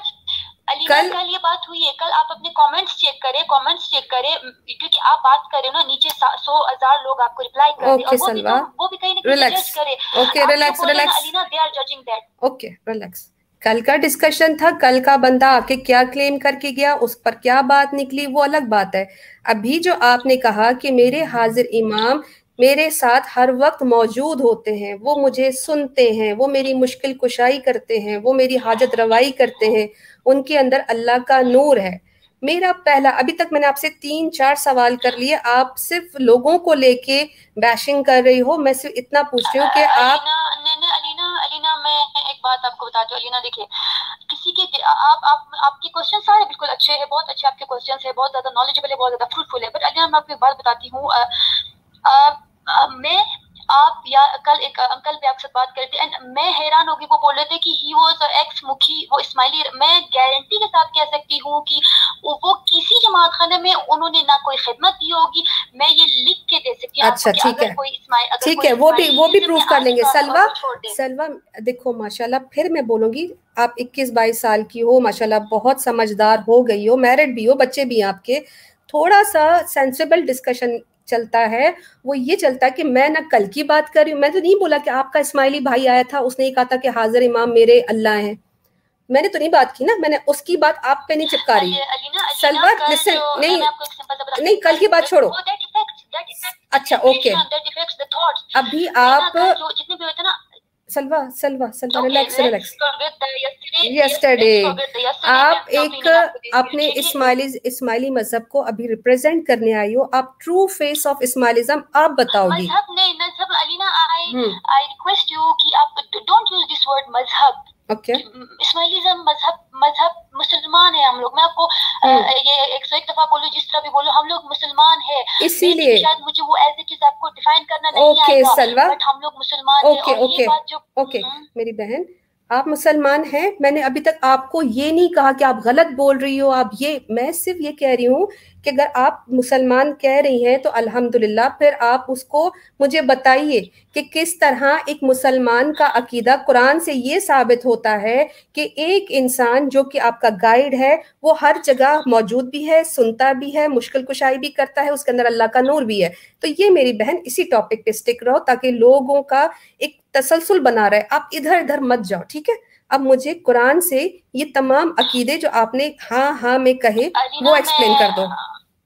कल कल ये बात हुई है। कल आप अपने कमेंट्स चेक करें कमेंट्स चेक करें क्योंकि आप बात कर ना नीचे सौ हज़ार लोग आपको रिप्लाई कर रहे हैं। वो भी तो, वो भी कहीं ना कहीं जज करे। Okay relax relax Alina they are judging that okay relax कल का डिस्कशन था कल का बंदा आके क्या क्लेम करके गया उस पर क्या बात निकली वो अलग बात है। अभी जो आपने कहा कि मेरे हाजिर इमाम मेरे साथ हर वक्त मौजूद होते हैं वो मुझे सुनते हैं वो मेरी मुश्किल कुशाई करते हैं वो मेरी हाजत रवाई करते हैं उनके अंदर अल्लाह का नूर है। मेरा पहला अभी तक मैंने आपसे तीन चार सवाल कर लिए। आप सिर्फ़ लोगों को लेके बैशिंग कर रही हो। मैं सिर्फ़ इतना पूछ रही हूँ कि आप अलीना अलीना मैं एक बात आपको बताती हूँ अलीना देखिए किसी के आप आप आपके क्वेश्चन सारे बिल्कुल अच्छे हैं बहुत अच्छे आपके क्वेश्चन है बहुत ज़्यादा नॉलेजेबल है बहुत ज़्यादा फ्रूटफुल है। बट अलीना मैं आपको एक बात बताती हूँ। मैं आप या कल एक अंकल भी आपसे बात करते एंड मैं हैरान होगी वो बोल रहे थे कि ही वाज एक्स मुखी वो इस्माइली मैं गारंटी के साथ कह सकती हूँ कि वो किसी जमात खाने में उन्होंने ना कोई खिदमत दी होगी मैं ये लिख के दे सकती हूँ अच्छा ठीक है। ठीक है वो भी वो भी प्रूफ कर लेंगे। सलवा सलवा देखो माशाल्लाह फिर मैं बोलूँगी आप 21-22 साल की हो माशाल्लाह बहुत समझदार हो गई हो मैरिड भी हो बच्चे भी आपके थोड़ा सा सेंसिबल डिस्कशन चलता है वो ये चलता है कि मैं ना कल की बात कर रही हूँ। मैं तो नहीं बोला कि आपका इस्माइली भाई आया था उसने ही कहा था कि हाजिर इमाम मेरे अल्लाह है। मैंने तो नहीं बात की ना मैंने उसकी बात आप पे नहीं चिपका रही। सलवर लिसन नहीं नहीं कल की बात छोड़ो। अच्छा ओके अभी आप जितने भी होते ना Salwa Salwa Salwa relax relax yesterday आप एक अपने इस्माइली इस्माइली मज़हब को अभी रिप्रेजेंट करने आई हो। आप ट्रू फेस ऑफ़ इस्माइलिज्म आप बताओगी। मज़हब नहीं मज़हब Alina I I request you कि आप डोंट यूज़ दिस वर्ड मज़हब ओके। इस्माइलिज्म मज़हब मज़हब मुसलमान है हम लोग। मैं आपको हम्म। ये एक सौ एक दफ़ा बोलू जिस तरह भी बोलो हम लोग मुसलमान है। इसीलिए। शायद मुझे वो एज इट इज़ आपको डिफाइन करना नहीं okay, आएगा सलवा। बट हम लोग मुसलमान okay, है और okay, ये बात जो ओके okay, हम्म। मेरी बहन। आप मुसलमान हैं? मैंने अभी तक आपको ये नहीं कहा कि आप गलत बोल रही हो। आप ये, मैं सिर्फ़ ये कह रही हूँ कि अगर आप मुसलमान कह रही हैं तो अल्हम्दुलिल्लाह फिर आप उसको मुझे बताइए कि किस तरह एक मुसलमान का अकीदा कुरान से ये साबित होता है कि एक इंसान जो कि आपका गाइड है, वो हर जगह मौजूद भी है, सुनता भी है, मुश्किल कुशाई भी करता है, उसके अंदर अल्लाह का नूर भी है। तो ये मेरी बहन इसी टॉपिक पे स्टिक रहो ताकि लोगों का एक तसलसल बना रहे आप इधर इधर मत जाओ ठीक है? अब मुझे कुरान से ये तमाम अकीदे जो आपने हाँ हाँ में कहे वो एक्सप्लेन कर दो।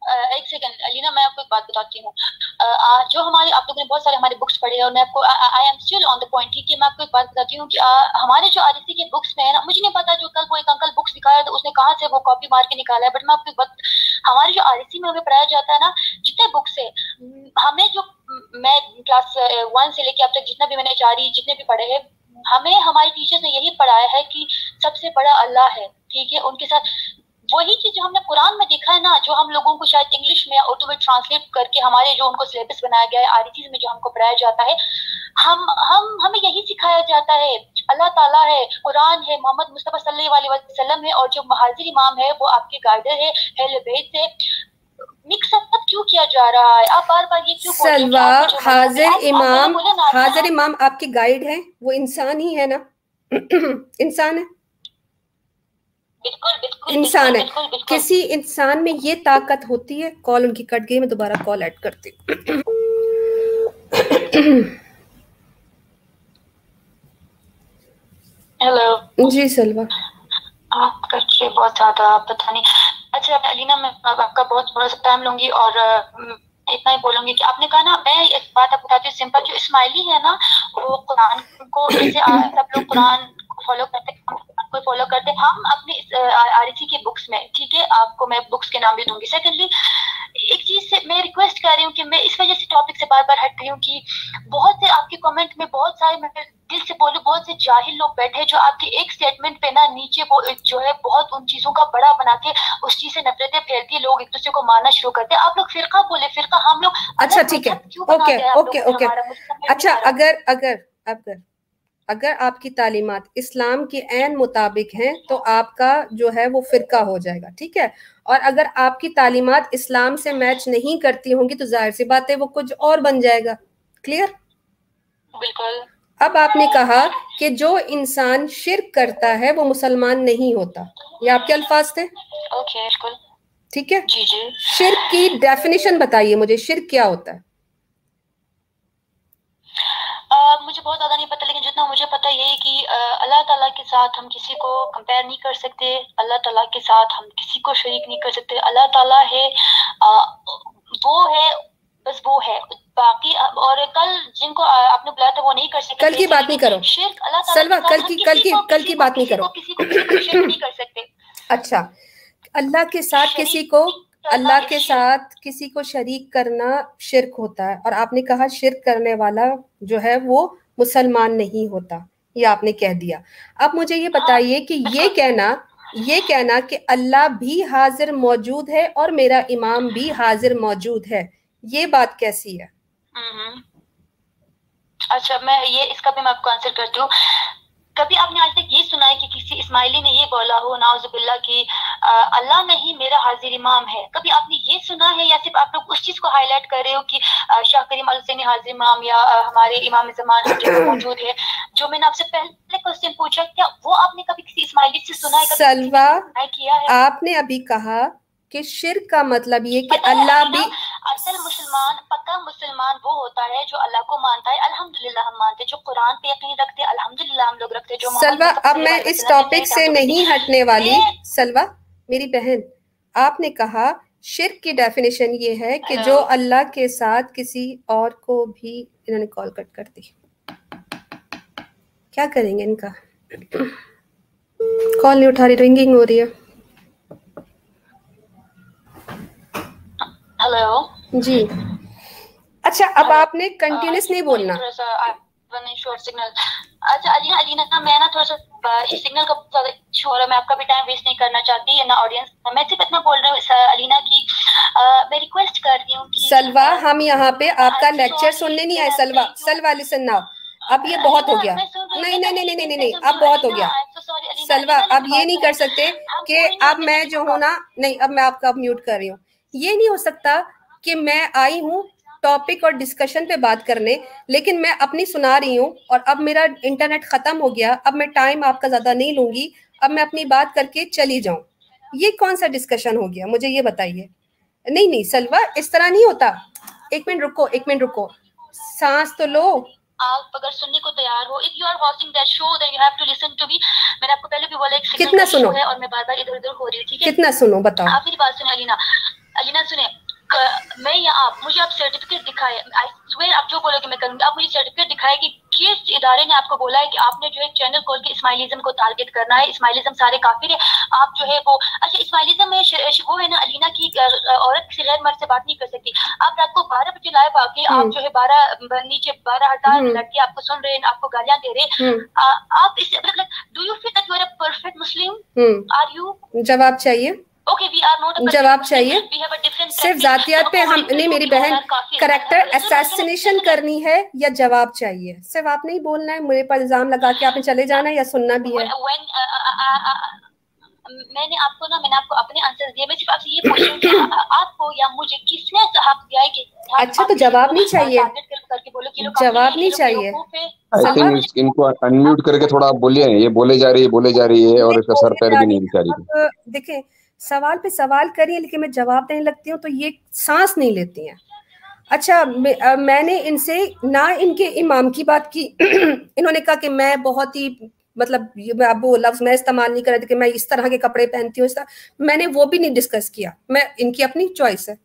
एक सेकंड अलीना, मैं आपको एक बात बताती हूँ। जो हमारे, आप लोगों ने बहुत सारे हमारे बुक्स पढ़े और मैं आपको I am still on the point ठीक है? मैं आपको एक बात बताती हूँ कि हमारे जो आरसी के बुक्स में है ना, मुझे नहीं पता जो कल वो एक अंकल बुक्स दिखाया था, उसने कहाँ से वो कॉपी मार के निकाला है बट मैं आपको एक बात, हमारे जो आरसी में हमें पढ़ाया जाता है ना, जितने बुक्स है हमें जो, मैं क्लास वन से लेके अब तक जितना भी मैंने चारी जितने भी पढ़े हैं, हमें, हमारे टीचर्स ने यही पढ़ाया है कि सबसे बड़ा अल्लाह है, ठीक है? उनके साथ वही चीज़ जो हमने कुरान में देखा है ना जो हम लोगों को शायद इंग्लिश में उर्दू में ट्रांसलेट करके हमारे जो उनको सिलेबस बनाया गया है आरी चीज़ में जो हमको पढ़ाया जाता है हम हम हमें यही सिखाया जाता है। अल्लाह ताला है कुरान है मोहम्मद मुस्तफ़ा सल्लल्लाहु अलैहि वसल्लम है और जो महाजिर इमाम है वो आपके गाइडर है है। मिक्सअप क्यों किया जा रहा है? आप बार बार ये क्यों सलवा हाजिर इमाम हाजिर इमाम आपके गाइड हैं वो इंसान ही है ना। <clears throat> इंसान है। इंसान है। बिल्कुल, बिल्कुल, किसी इंसान में ये ताकत होती है कॉल उनकी कट गई मैं दोबारा कॉल ऐड करती हेलो जी सलवा। आप करके बहुत ज़्यादा पता नहीं। अच्छा अलीना मैं आपका बहुत थोड़ा सा टाइम लूँगी और इतना ही बोलूँगी कि आपने कहा ना मैं एक बात आप बताती हूँ सिंपल जो इस्माइली है ना वो कुरान को जैसे सब लोग कुरान फॉलो करते को फॉलो करते हैं। हम अपने आरिसी की बुक्स में ठीक है? आपको मैं बुक्स के नाम भी दूँगी। सेकेंडली एक चीज़ से मैं रिक्वेस्ट कर रही हूँ कि मैं इस वजह से टॉपिक से बार बार हट रही हूँ कि बहुत से आपके कमेंट में बहुत सारे मैं दिल से बोलूँ बहुत से जाहिल लोग बैठे जो आपके एक स्टेटमेंट पे ना नीचे वो जो है बहुत उन चीज़ों का बड़ा बना के उस चीज़ से नफरतें फैलती है। लोग एक दूसरे को मारना शुरू करते हैं। आप लोग फिरका बोले फिरका। हम लोग अच्छा ठीक है। Okay okay okay. अच्छा अगर अगर अगर अगर आपकी तालीमत इस्लाम के एन मुताबिक हैं तो आपका जो है वो फ़िरका हो जाएगा ठीक है? और अगर आपकी तालीमत इस्लाम से मैच नहीं करती होंगी तो ज़ाहिर सी बात है वो कुछ और बन जाएगा। क्लियर बिल्कुल। अब आपने कहा कि जो इंसान शिरक करता है वो मुसलमान नहीं होता। ये आपके अल्फाज थे? ओके ठीक है? जी जी। शिरक की डेफिनेशन बताइए मुझे शिरक क्या होता है? Uh, मुझे बहुत ज़्यादा नहीं पता लेकिन जितना मुझे पता ये है कि अल्लाह ताला के साथ हम किसी को कंपेयर नहीं कर सकते अल्लाह ताला के साथ हम किसी को शरीक नहीं कर सकते। अल्लाह ताला है uh, वो है बस वो है। बाकी और कल जिनको आपने बुलाया था वो नहीं कर सकते कल की बात नहीं करो। शिरक अल्लाह सलवा कल की कल की कल की बात नहीं करो। किसी को किसी को नहीं कर सकते। अच्छा अल्लाह के साथ किसी को अल्लाह के साथ किसी को शरीक करना शिरक होता है। और आपने कहा शिरक करने वाला जो है वो मुसलमान नहीं होता। ये आपने कह दिया। अब मुझे ये बताइए कि ये कहना ये कहना कि अल्लाह भी हाजिर मौजूद है और मेरा इमाम भी हाजिर मौजूद है। ये बात कैसी है? अच्छा मैं ये इसका भी मैं आपको आंसर करती हूँ। कभी आपने आज तक ये सुना है कि किसी इस्माइली ने ये बोला हो नाउजुबिल्ला की अल्लाह नहीं मेरा हाजिर इमाम है। कभी आपने ये सुना है या सिर्फ़ आप लोग उस चीज़ को हाईलाइट कर रहे हो कि शाह करीम अलसैनी हाजिर इमाम या हमारे इमाम जमान <coughs> मौजूद है जो मैंने आपसे पहले क्वेश्चन पूछा क्या वो आपने कभी किसी इस्माइली से सुना है सलवा किया है? आपने अभी कहा कि शिर का मतलब ये कि अल्लाह भी असल मुसलमान पक्का मुसलमान वो होता है जो अल्लाह को मानता है अल्हम्दुलिल्लाह हम मानते हैं जो कुरान पे यकीन रखते हैं अल्हम्दुलिल्लाह हम लोग रखते हैं जो सलवा अब मैं इस टॉपिक से नहीं हटने वाली। सलवा मेरी बहन आपने कहा शिर की डेफिनेशन ये है कि जो अल्लाह के साथ किसी और को भी इन्होंने कॉल कट कर दी। क्या करेंगे इनका? <coughs> कॉल नहीं उठा रही रिंगिंग हो रही है। हेलो जी। अच्छा अब आपने कंटिन्यूस नहीं बोलना। सिग्नल अच्छा अलीना अलीना मैं ना थोड़ा सा सिग्नल का ज़्यादा इशू हो है मैं आपका भी टाइम वेस्ट नहीं करना चाहती ना ऑडियंस मैं सिर्फ़ इतना बोल रही हूँ अलीना की मैं रिक्वेस्ट कर रही हूँ सलवा हम यहाँ पे आपका लेक्चर सुनने नहीं आए सलवा सलवा लिसन नाउ अब ये बहुत हो गया। नहीं नहीं नहीं नहीं नहीं नहीं अब बहुत हो गया। सलवा अब ये नहीं कर सकते कि अब मैं जो हूँ ना नहीं अब मैं आपका म्यूट कर रही हूँ। ये नहीं हो सकता कि मैं आई हूँ टॉपिक और डिस्कशन पे बात करने लेकिन मैं अपनी सुना रही हूँ और अब मेरा इंटरनेट खत्म हो गया अब मैं टाइम आपका ज़्यादा नहीं लूँगी अब मैं अपनी बात करके चली जाऊँ। ये कौन सा डिस्कशन हो गया? मुझे ये बताइए। नहीं नहीं सलवा इस तरह नहीं होता। एक मिनट रुको एक मिनट रुको। सांस तो लो। आप अगर सुनने को तैयार हो if you are watching that show then you have to listen to me मैंने आपको पहले भी बोला एक कितना सुनो? है और मैं बार-बार इधर-उधर हो रही हूँ ठीक है? कितना सुनो बताओ। आप मेरी बात सुनिए अलीना। अलीना सुने मैं या आप मुझे आप सर्टिफिकेट दिखाए। आई स्वेयर आप जो बोलोगे मैं करूँगी। आप मुझे सर्टिफिकेट दिखाए कि किस इदारे ने आपको बोला है कि आपने जो है चैनल खोल के इस्माइलिज्म को टारगेट करना है। इस्माइलिज्म सारे काफिर है। आप जो है वो अच्छा इस्माइलिज्म में वो है ना अलीना की औरत किसी गैर मर्द से बात नहीं कर सकती। आप रात को बारह बजे लाइव आके आप हम्म। जो है बारह नीचे बारह हज़ार हम्म। लड़के आपको सुन रहे हैं आपको गालियाँ दे रहे हम्म। आप इस मतलब do you feel that you are a perfect Muslim are you जवाब चाहिए। जवाब चाहिए सिर्फ़ जातियात पे हम नहीं मेरी बहन करेक्टर असैसिनेशन करनी है या जवाब चाहिए? सिर्फ़ आप नहीं बोलना है मेरे पर इल्ज़ाम लगा के आपने चले जाना है या सुनना भी है? मैंने आपको ना मैंने आपको अपने आंसर दिए। मैं सिर्फ़ आपसे ये पूछ रही हूँ <coughs> आपको या मुझे किसने हक दिया है कि अच्छा तो जवाब नहीं चाहिए। जवाब नहीं चाहिए। आई थिंक इनको अनम्यूट करके थोड़ा आप बोलिए ये बोले जा रही है बोले जा रही है और इसका सर पैर भी नहीं बिचारी देखें सवाल पे सवाल करिए लेकिन मैं जवाब देने लगती हूँ तो ये सांस नहीं लेती हैं। अच्छा मैंने इनसे ना इनके इमाम की बात की। <clears throat> इन्होंने कहा कि मैं बहुत ही मतलब अब वो लफ्ज मैं इस्तेमाल नहीं कर रही थी कि मैं इस तरह के कपड़े पहनती हूँ मैंने वो भी नहीं डिस्कस किया। मैं, इनकी अपनी चॉइस है।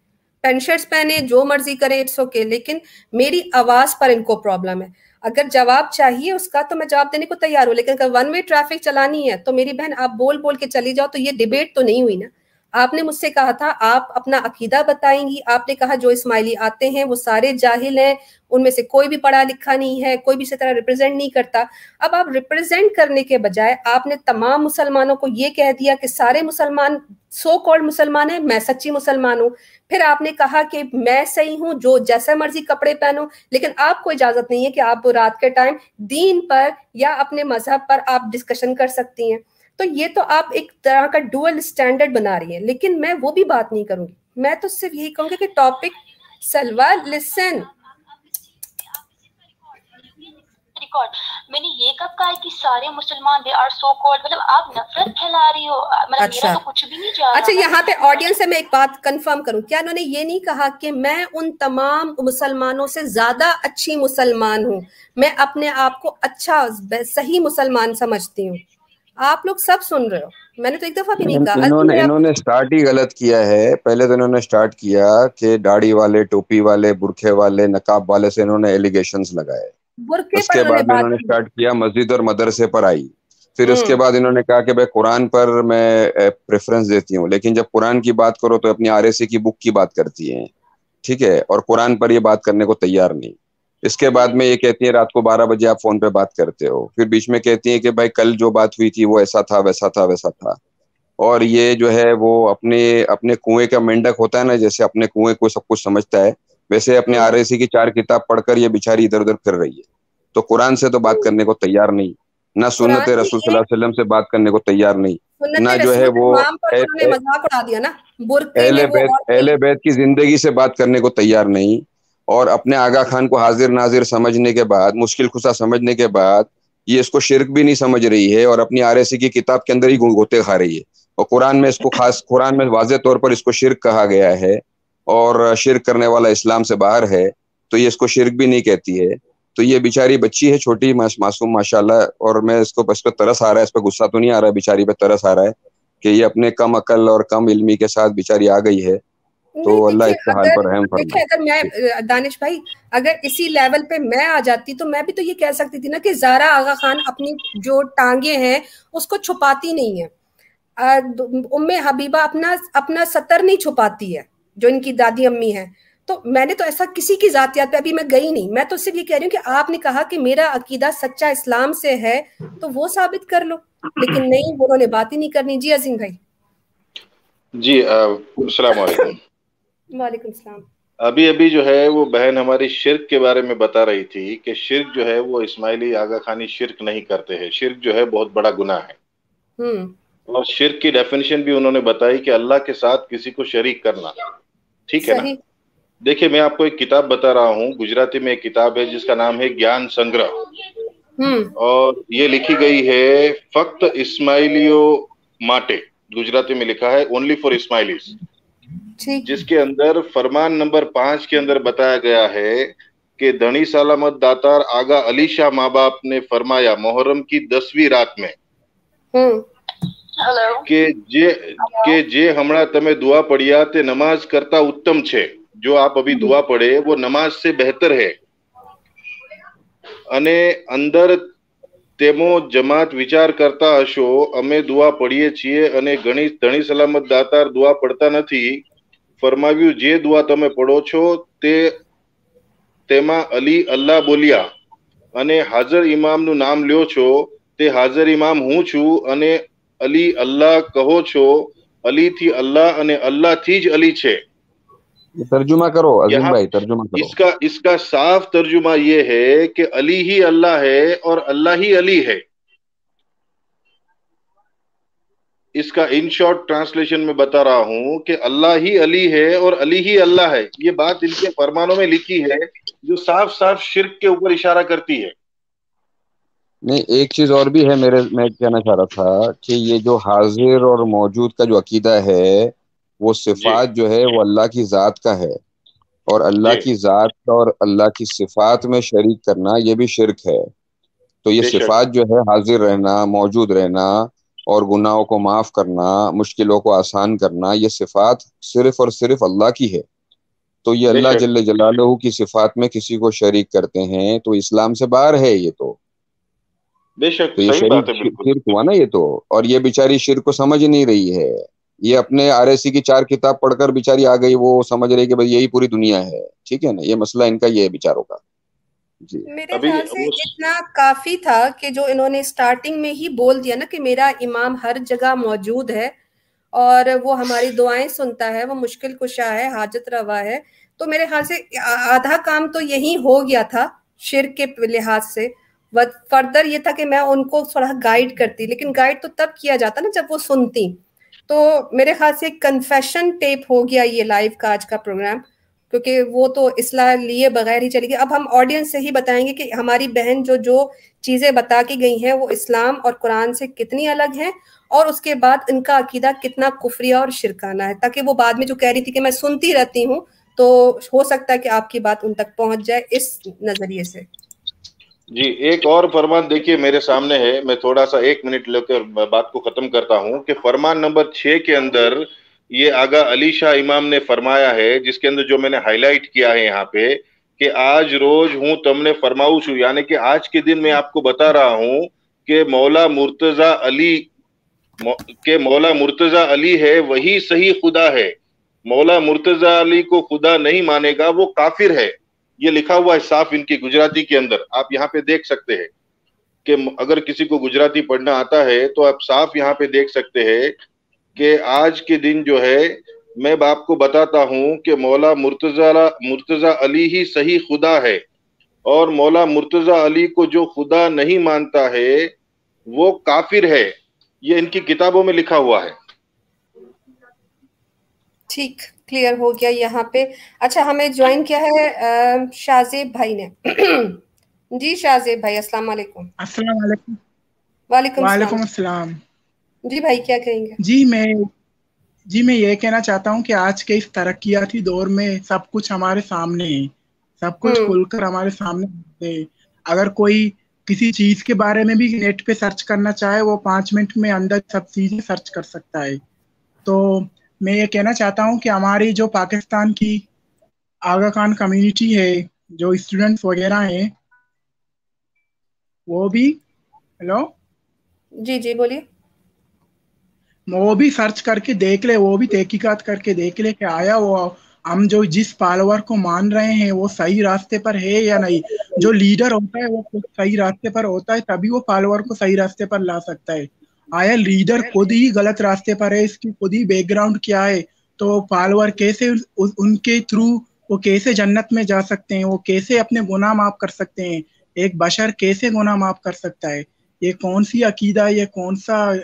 पेंट शर्ट्स पहने, जो मर्ज़ी करे, इट्स ओके, लेकिन मेरी आवाज़ पर इनको प्रॉब्लम है। अगर जवाब चाहिए उसका तो मैं जवाब देने को तैयार हूँ, लेकिन अगर वन वे ट्रैफ़िक चलानी है तो मेरी बहन आप बोल बोल के चली जाओ तो ये डिबेट तो नहीं हुई ना। आपने मुझसे कहा था, आप अपना अकीदा बताएँगी। आपने कहा, जो इस्माइली आते हैं, वो सारे जाहिल हैं, उनमें से कोई भी पढ़ा लिखा नहीं है, कोई भी इसी तरह रिप्रेजेंट नहीं करता। अब आप रिप्रेजेंट करने के बजाय आपने तमाम मुसलमानों को ये कह दिया कि सारे मुसलमान सो कॉल्ड मुसलमान है, मैं सच्ची मुसलमान हूँ। फिर आपने कहा कि मैं सही हूँ, जो जैसा मर्ज़ी कपड़े पहनो, लेकिन आपको इजाज़त नहीं है कि आप रात के टाइम दीन पर या अपने मज़हब पर आप डिस्कशन कर सकती हैं। तो ये तो आप एक तरह का डुअल स्टैंडर्ड बना रही है लेकिन मैं वो भी बात नहीं करूँगी। मैं तो सिर्फ़ यही कहूँगी कि टॉपिक सलवा लिसन रिकॉर्ड मैंने ये कब कहा कि सारे मुसलमान दे आर सो कॉल्ड मतलब आप नफरत फैला रही हो। मतलब अच्छा। मेरा तो कुछ भी नहीं जा अच्छा यहाँ पे ऑडियंस से मैं एक बात कंफर्म करूँ। क्या उन्होंने ये नहीं कहा कि मैं उन तमाम मुसलमानों से ज़्यादा अच्छी मुसलमान हूँ? मैं अपने आप को अच्छा सही मुसलमान समझती हूँ। आप लोग सब सुन रहे हो। मैंने तो एक दफ़ा भी नहीं कहा। इन्होंने इन्होंने स्टार्ट ही गलत किया है। पहले तो इन्होंने स्टार्ट किया कि दाढ़ी वाले टोपी वाले बुरखे वाले नकाब वाले से इन्होंने एलिगेशंस लगाए। उसके बाद इन्होंने स्टार्ट किया मस्जिद और मदरसे पर आई। फिर हम्म। उसके बाद इन्होंने कहा कि भाई कुरान पर मैं प्रेफरेंस देती हूँ। लेकिन जब कुरान की बात करो तो अपनी आर की बुक की बात करती है। ठीक है? और कुरान पर ये बात करने को तैयार नहीं। इसके बाद में ये कहती है रात को बारह बजे आप फ़ोन पे बात करते हो फिर बीच में कहती है कि भाई कल जो बात हुई थी वो ऐसा था वैसा था वैसा था और ये जो है वो अपने अपने कुएँ का मेंढक होता है ना जैसे अपने कुएँ को सब कुछ समझता है वैसे अपने आर। की चार किताब पढ़कर ये बिचारी इधर उधर फिर रही है तो कुरान से तो बात करने को तैयार नहीं ना सुन्नत रसूल वसल्लम से बात करने को तैयार नहीं ना जो है वो अहले बैत की ज़िंदगी से बात करने को तैयार नहीं और अपने आगा खान को हाजिर नाजिर समझने के बाद, मुश्किल खुशा समझने के बाद, ये इसको शिरक भी नहीं समझ रही है और अपनी आर की किताब के अंदर ही गोते खा रही है। और कुरान में इसको खास, कुरान में वाज तौर पर इसको शिरक कहा गया है और शिरक करने वाला इस्लाम से बाहर है तो ये इसको शिरक भी नहीं कहती है। तो ये बेचारी बच्ची है, छोटी मासूम, माशाल्लाह, और मैं इसको इस पर तरस आ रहा है, इस पर गुस्सा तो नहीं आ रहा है बेचारी पे तरस आ रहा है कि ये अपने कम अकल और कम इल्मी के साथ बेचारी आ गई है। तो अल्लाह इसके हाल पर रहम फरमाए अगर मैं दानिश भाई अगर इसी लेवल पे मैं आ जाती तो मैं भी तो ये कह सकती थी ना कि जारा आगा खान अपनी जो टांगे हैं उसको छुपाती नहीं है। उम्मे हबीबा अपना अपना सतर नहीं छुपाती है जो इनकी दादी अम्मी है। तो मैंने तो ऐसा किसी की जातियात पे अभी मैं गई नहीं। मैं तो सिर्फ़ ये कह रही हूँ कि आपने कहा कि मेरा अकीदा सच्चा इस्लाम से है तो वो साबित कर लो। लेकिन नहीं उन्होंने बात ही नहीं करनी। जी अजीम भाई। जी अस्सलाम वालेकुम। वालेकुम अभी अभी जो है वो बहन हमारी शिरक के बारे में बता रही थी कि शिरक जो है वो इस्माइली आगा खानी शिरक नहीं करते हैं। शिरक जो है बहुत बड़ा गुना है। हम्म। और शिरक की डेफिनेशन भी उन्होंने बताई कि अल्लाह के साथ किसी को शरीक करना। ठीक है ना? देखिए मैं आपको एक किताब बता रहा हूँ। गुजराती में एक किताब है जिसका नाम है ज्ञान संग्रह। हम्म। और ये लिखी गई है फक्त इस्माइलियो माटे। गुजराती में लिखा है ओनली फॉर इस्माइलीज जिसके अंदर फरमान नंबर पांच के अंदर बताया गया है कि धनी सलामत दातार आगा अली शाह माँ बाप ने फरमाया मोहर्रम की दसवीं रात में કે જે કે જે હમણાં તમે દુઆ પઢિયા તે નમાઝ કરતા ઉત્તમ છે જો આપ અભી દુઆ પડે वो नमाज से बेहतर है અને અંદર તેમાં જમાત વિચાર કરતા હશો અમે દુઆ પડીએ છીએ અને ઘણી ધણી સલામત દાતાર દુઆ પડતા નથી ફરમાવ્યું જે દુઆ તમે પડો છો તે તેમાં અલી અલ્લાહ બોલ્યા અને હાજર ઇમામનું નામ લ્યો છો તે હાજર ઇમામ હું છું અને અલી અલ્લાહ કહો છો અલી થી અલ્લાહ અને અલ્લાહ થી જ અલી છે तर्जुमा करो अजीम भाई तर्जुमा करो इसका इसका साफ तर्जुमा ये है कि अली ही अल्लाह है और अल्लाह ही अली है इसका इन शॉर्ट ट्रांसलेशन में बता रहा हूँ कि अल्लाह ही अली है और अली ही अल्लाह है। ये बात इनके फरमानों में लिखी है जो साफ़ साफ़ शिरक के ऊपर इशारा करती है। नहीं एक चीज़ और भी है मेरे मैं कहना चाह रहा था कि ये जो हाजिर और मौजूद का जो अकीदा है वो सिफात जो है वो अल्लाह की ज़ात का है। और अल्लाह की ज़ात और अल्लाह की सिफात में शरीक करना ये भी शिरक है। तो ये सिफात जो है हाजिर रहना मौजूद रहना और गुनाहों को माफ़ करना मुश्किलों को आसान करना ये सिफात सिर्फ़ और सिर्फ़ अल्लाह की है। तो ये अल्लाह जल्ले जलालहू की सिफात में किसी को शरीक करते हैं तो इस्लाम से बाहर है ये तो। बेशक तो ये शिरक हुआ ना ये तो और ये बेचारी शिर को समझ नहीं रही है। ये अपने आरएसी की चार किताब पढ़कर बेचारी आ गई वो समझ रही कि भाई यही पूरी दुनिया है। ठीक है ना? ये मसला इनका ये है बेचारों का। मेरे ख्याल से इतना काफ़ी था कि जो इन्होंने स्टार्टिंग में ही बोल दिया ना कि मेरा इमाम हर जगह मौजूद है और वो हमारी दुआएँ सुनता है वो मुश्किल कुशा है हाजत रवा है तो मेरे ख्याल से आधा काम तो यही हो गया था शिर के लिहाज से। फर्दर ये था कि मैं उनको थोड़ा गाइड करती लेकिन गाइड तो तब किया जाता ना जब वो सुनती। तो मेरे ख्याल से कन्फेशन टेप हो गया ये लाइव का आज का प्रोग्राम क्योंकि वो तो इसला लिए बगैर ही चलेगी अब हम ऑडियंस से ही बताएँगे कि हमारी बहन जो जो चीज़ें बता के गई हैं, वो इस्लाम और कुरान से कितनी अलग हैं और उसके बाद इनका अकीदा कितना कुफरिया और शिरकाना है। ताकि वो बाद में जो कह रही थी कि मैं सुनती रहती हूँ तो हो सकता है कि आपकी बात उन तक पहुँच जाए इस नज़रिए से। जी, एक और फरमान देखिए मेरे सामने है। मैं थोड़ा सा एक मिनट लेकर बात को खत्म करता हूँ कि फरमान नंबर छह के अंदर ये आगा अली शाह इमाम ने फरमाया है, जिसके अंदर जो मैंने हाईलाइट किया है यहाँ पे, कि आज रोज हूँ, तुमने फरमाउश हूँ यानी कि आज के दिन मैं आपको बता रहा हूँ कि मौला मुर्तजा अली के मौला मुर्तजा अली है, वही सही खुदा है। मौला मुर्तजा अली को खुदा नहीं मानेगा, वो काफिर है। ये लिखा हुआ है साफ़ इनकी गुजराती के अंदर। आप यहाँ पे देख सकते हैं कि अगर किसी को गुजराती पढ़ना आता है तो आप साफ़ यहाँ पे देख सकते हैं कि आज के दिन जो है मैं आपको बताता हूँ कि मौला मुर्तजा मुर्तजा अली ही सही खुदा है। और मौला मुर्तजा अली को जो खुदा नहीं मानता है वो काफिर है। ये इनकी किताबों में लिखा हुआ है। ठीक क्लियर हो गया यहाँ पे। अच्छा हमें ज्वाइन किया है शाहजेब भाई ने। <clears throat> जी शाहजेब भाई अस्सलाम वालेकुम। अस्सलाम वालेकुम। वालेकुम वालेकुम अस्सलाम। जी भाई क्या कहेंगे? जी मैं जी मैं ये कहना चाहता हूँ कि आज के इस तरक्याती दौर में सब कुछ हमारे सामने है। सब कुछ हम्म। खुलकर हमारे सामने है। अगर कोई किसी चीज़ के बारे में भी नेट पे सर्च करना चाहे वो पाँच मिनट में अंदर सब चीज़ें सर्च कर सकता है। तो मैं ये कहना चाहता हूँ कि हमारी जो पाकिस्तान की आगा खान कम्युनिटी है जो स्टूडेंट्स वगैरह हैं वो भी हेलो जी जी बोलिए। वो भी सर्च करके देख ले वो भी तहकीकत करके देख ले कि आया वो हम जो जिस पालवर को मान रहे हैं वो सही रास्ते पर है या नहीं? जो लीडर होता है वो सही रास्ते पर होता है तभी वो पालवर को सही रास्ते पर ला सकता है। आया लीडर खुद ही गलत रास्ते पर है इसकी खुद ही बैकग्राउंड क्या है? तो फॉलोअर कैसे उ, उनके थ्रू वो कैसे जन्नत में जा सकते हैं? वो कैसे अपने गुनाह माफ़ कर सकते हैं? एक बशर कैसे गुनाह माफ़ कर सकता है? ये कौन सी अकीदा ये कौन सा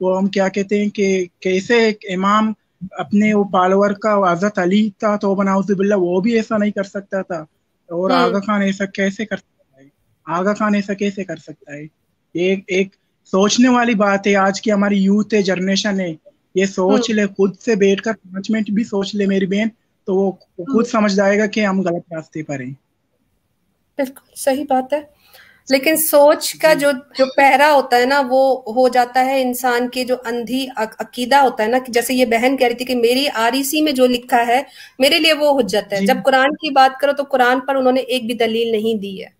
वो हम क्या कहते हैं कि कैसे एक इमाम अपने वो फॉलोअर का हज़रत अली था तो बनाउजबिल्ला वो भी ऐसा नहीं कर सकता था और हम्म। आगा खान ऐसा कैसे कर सकता है आगा खान ऐसा कैसे कर सकता है एक एक सोचने वाली बात है आज की हमारी यूथ है जनरेशन है ये सोच हम्म। ले खुद से बैठकर पाँच मिनट भी सोच ले मेरी बहन तो वो खुद हम्म। समझ जाएगा कि हम गलत रास्ते पर हैं बिल्कुल सही बात है लेकिन सोच का जो। जो पहरा होता है ना वो हो जाता है इंसान के जो अंधी अकीदा होता है ना कि जैसे ये बहन कह रही थी कि मेरी आरईसी में जो लिखा है मेरे लिए वो हुज्जत है। जब कुरान की बात करो तो कुरान पर उन्होंने एक भी दलील नहीं दी है।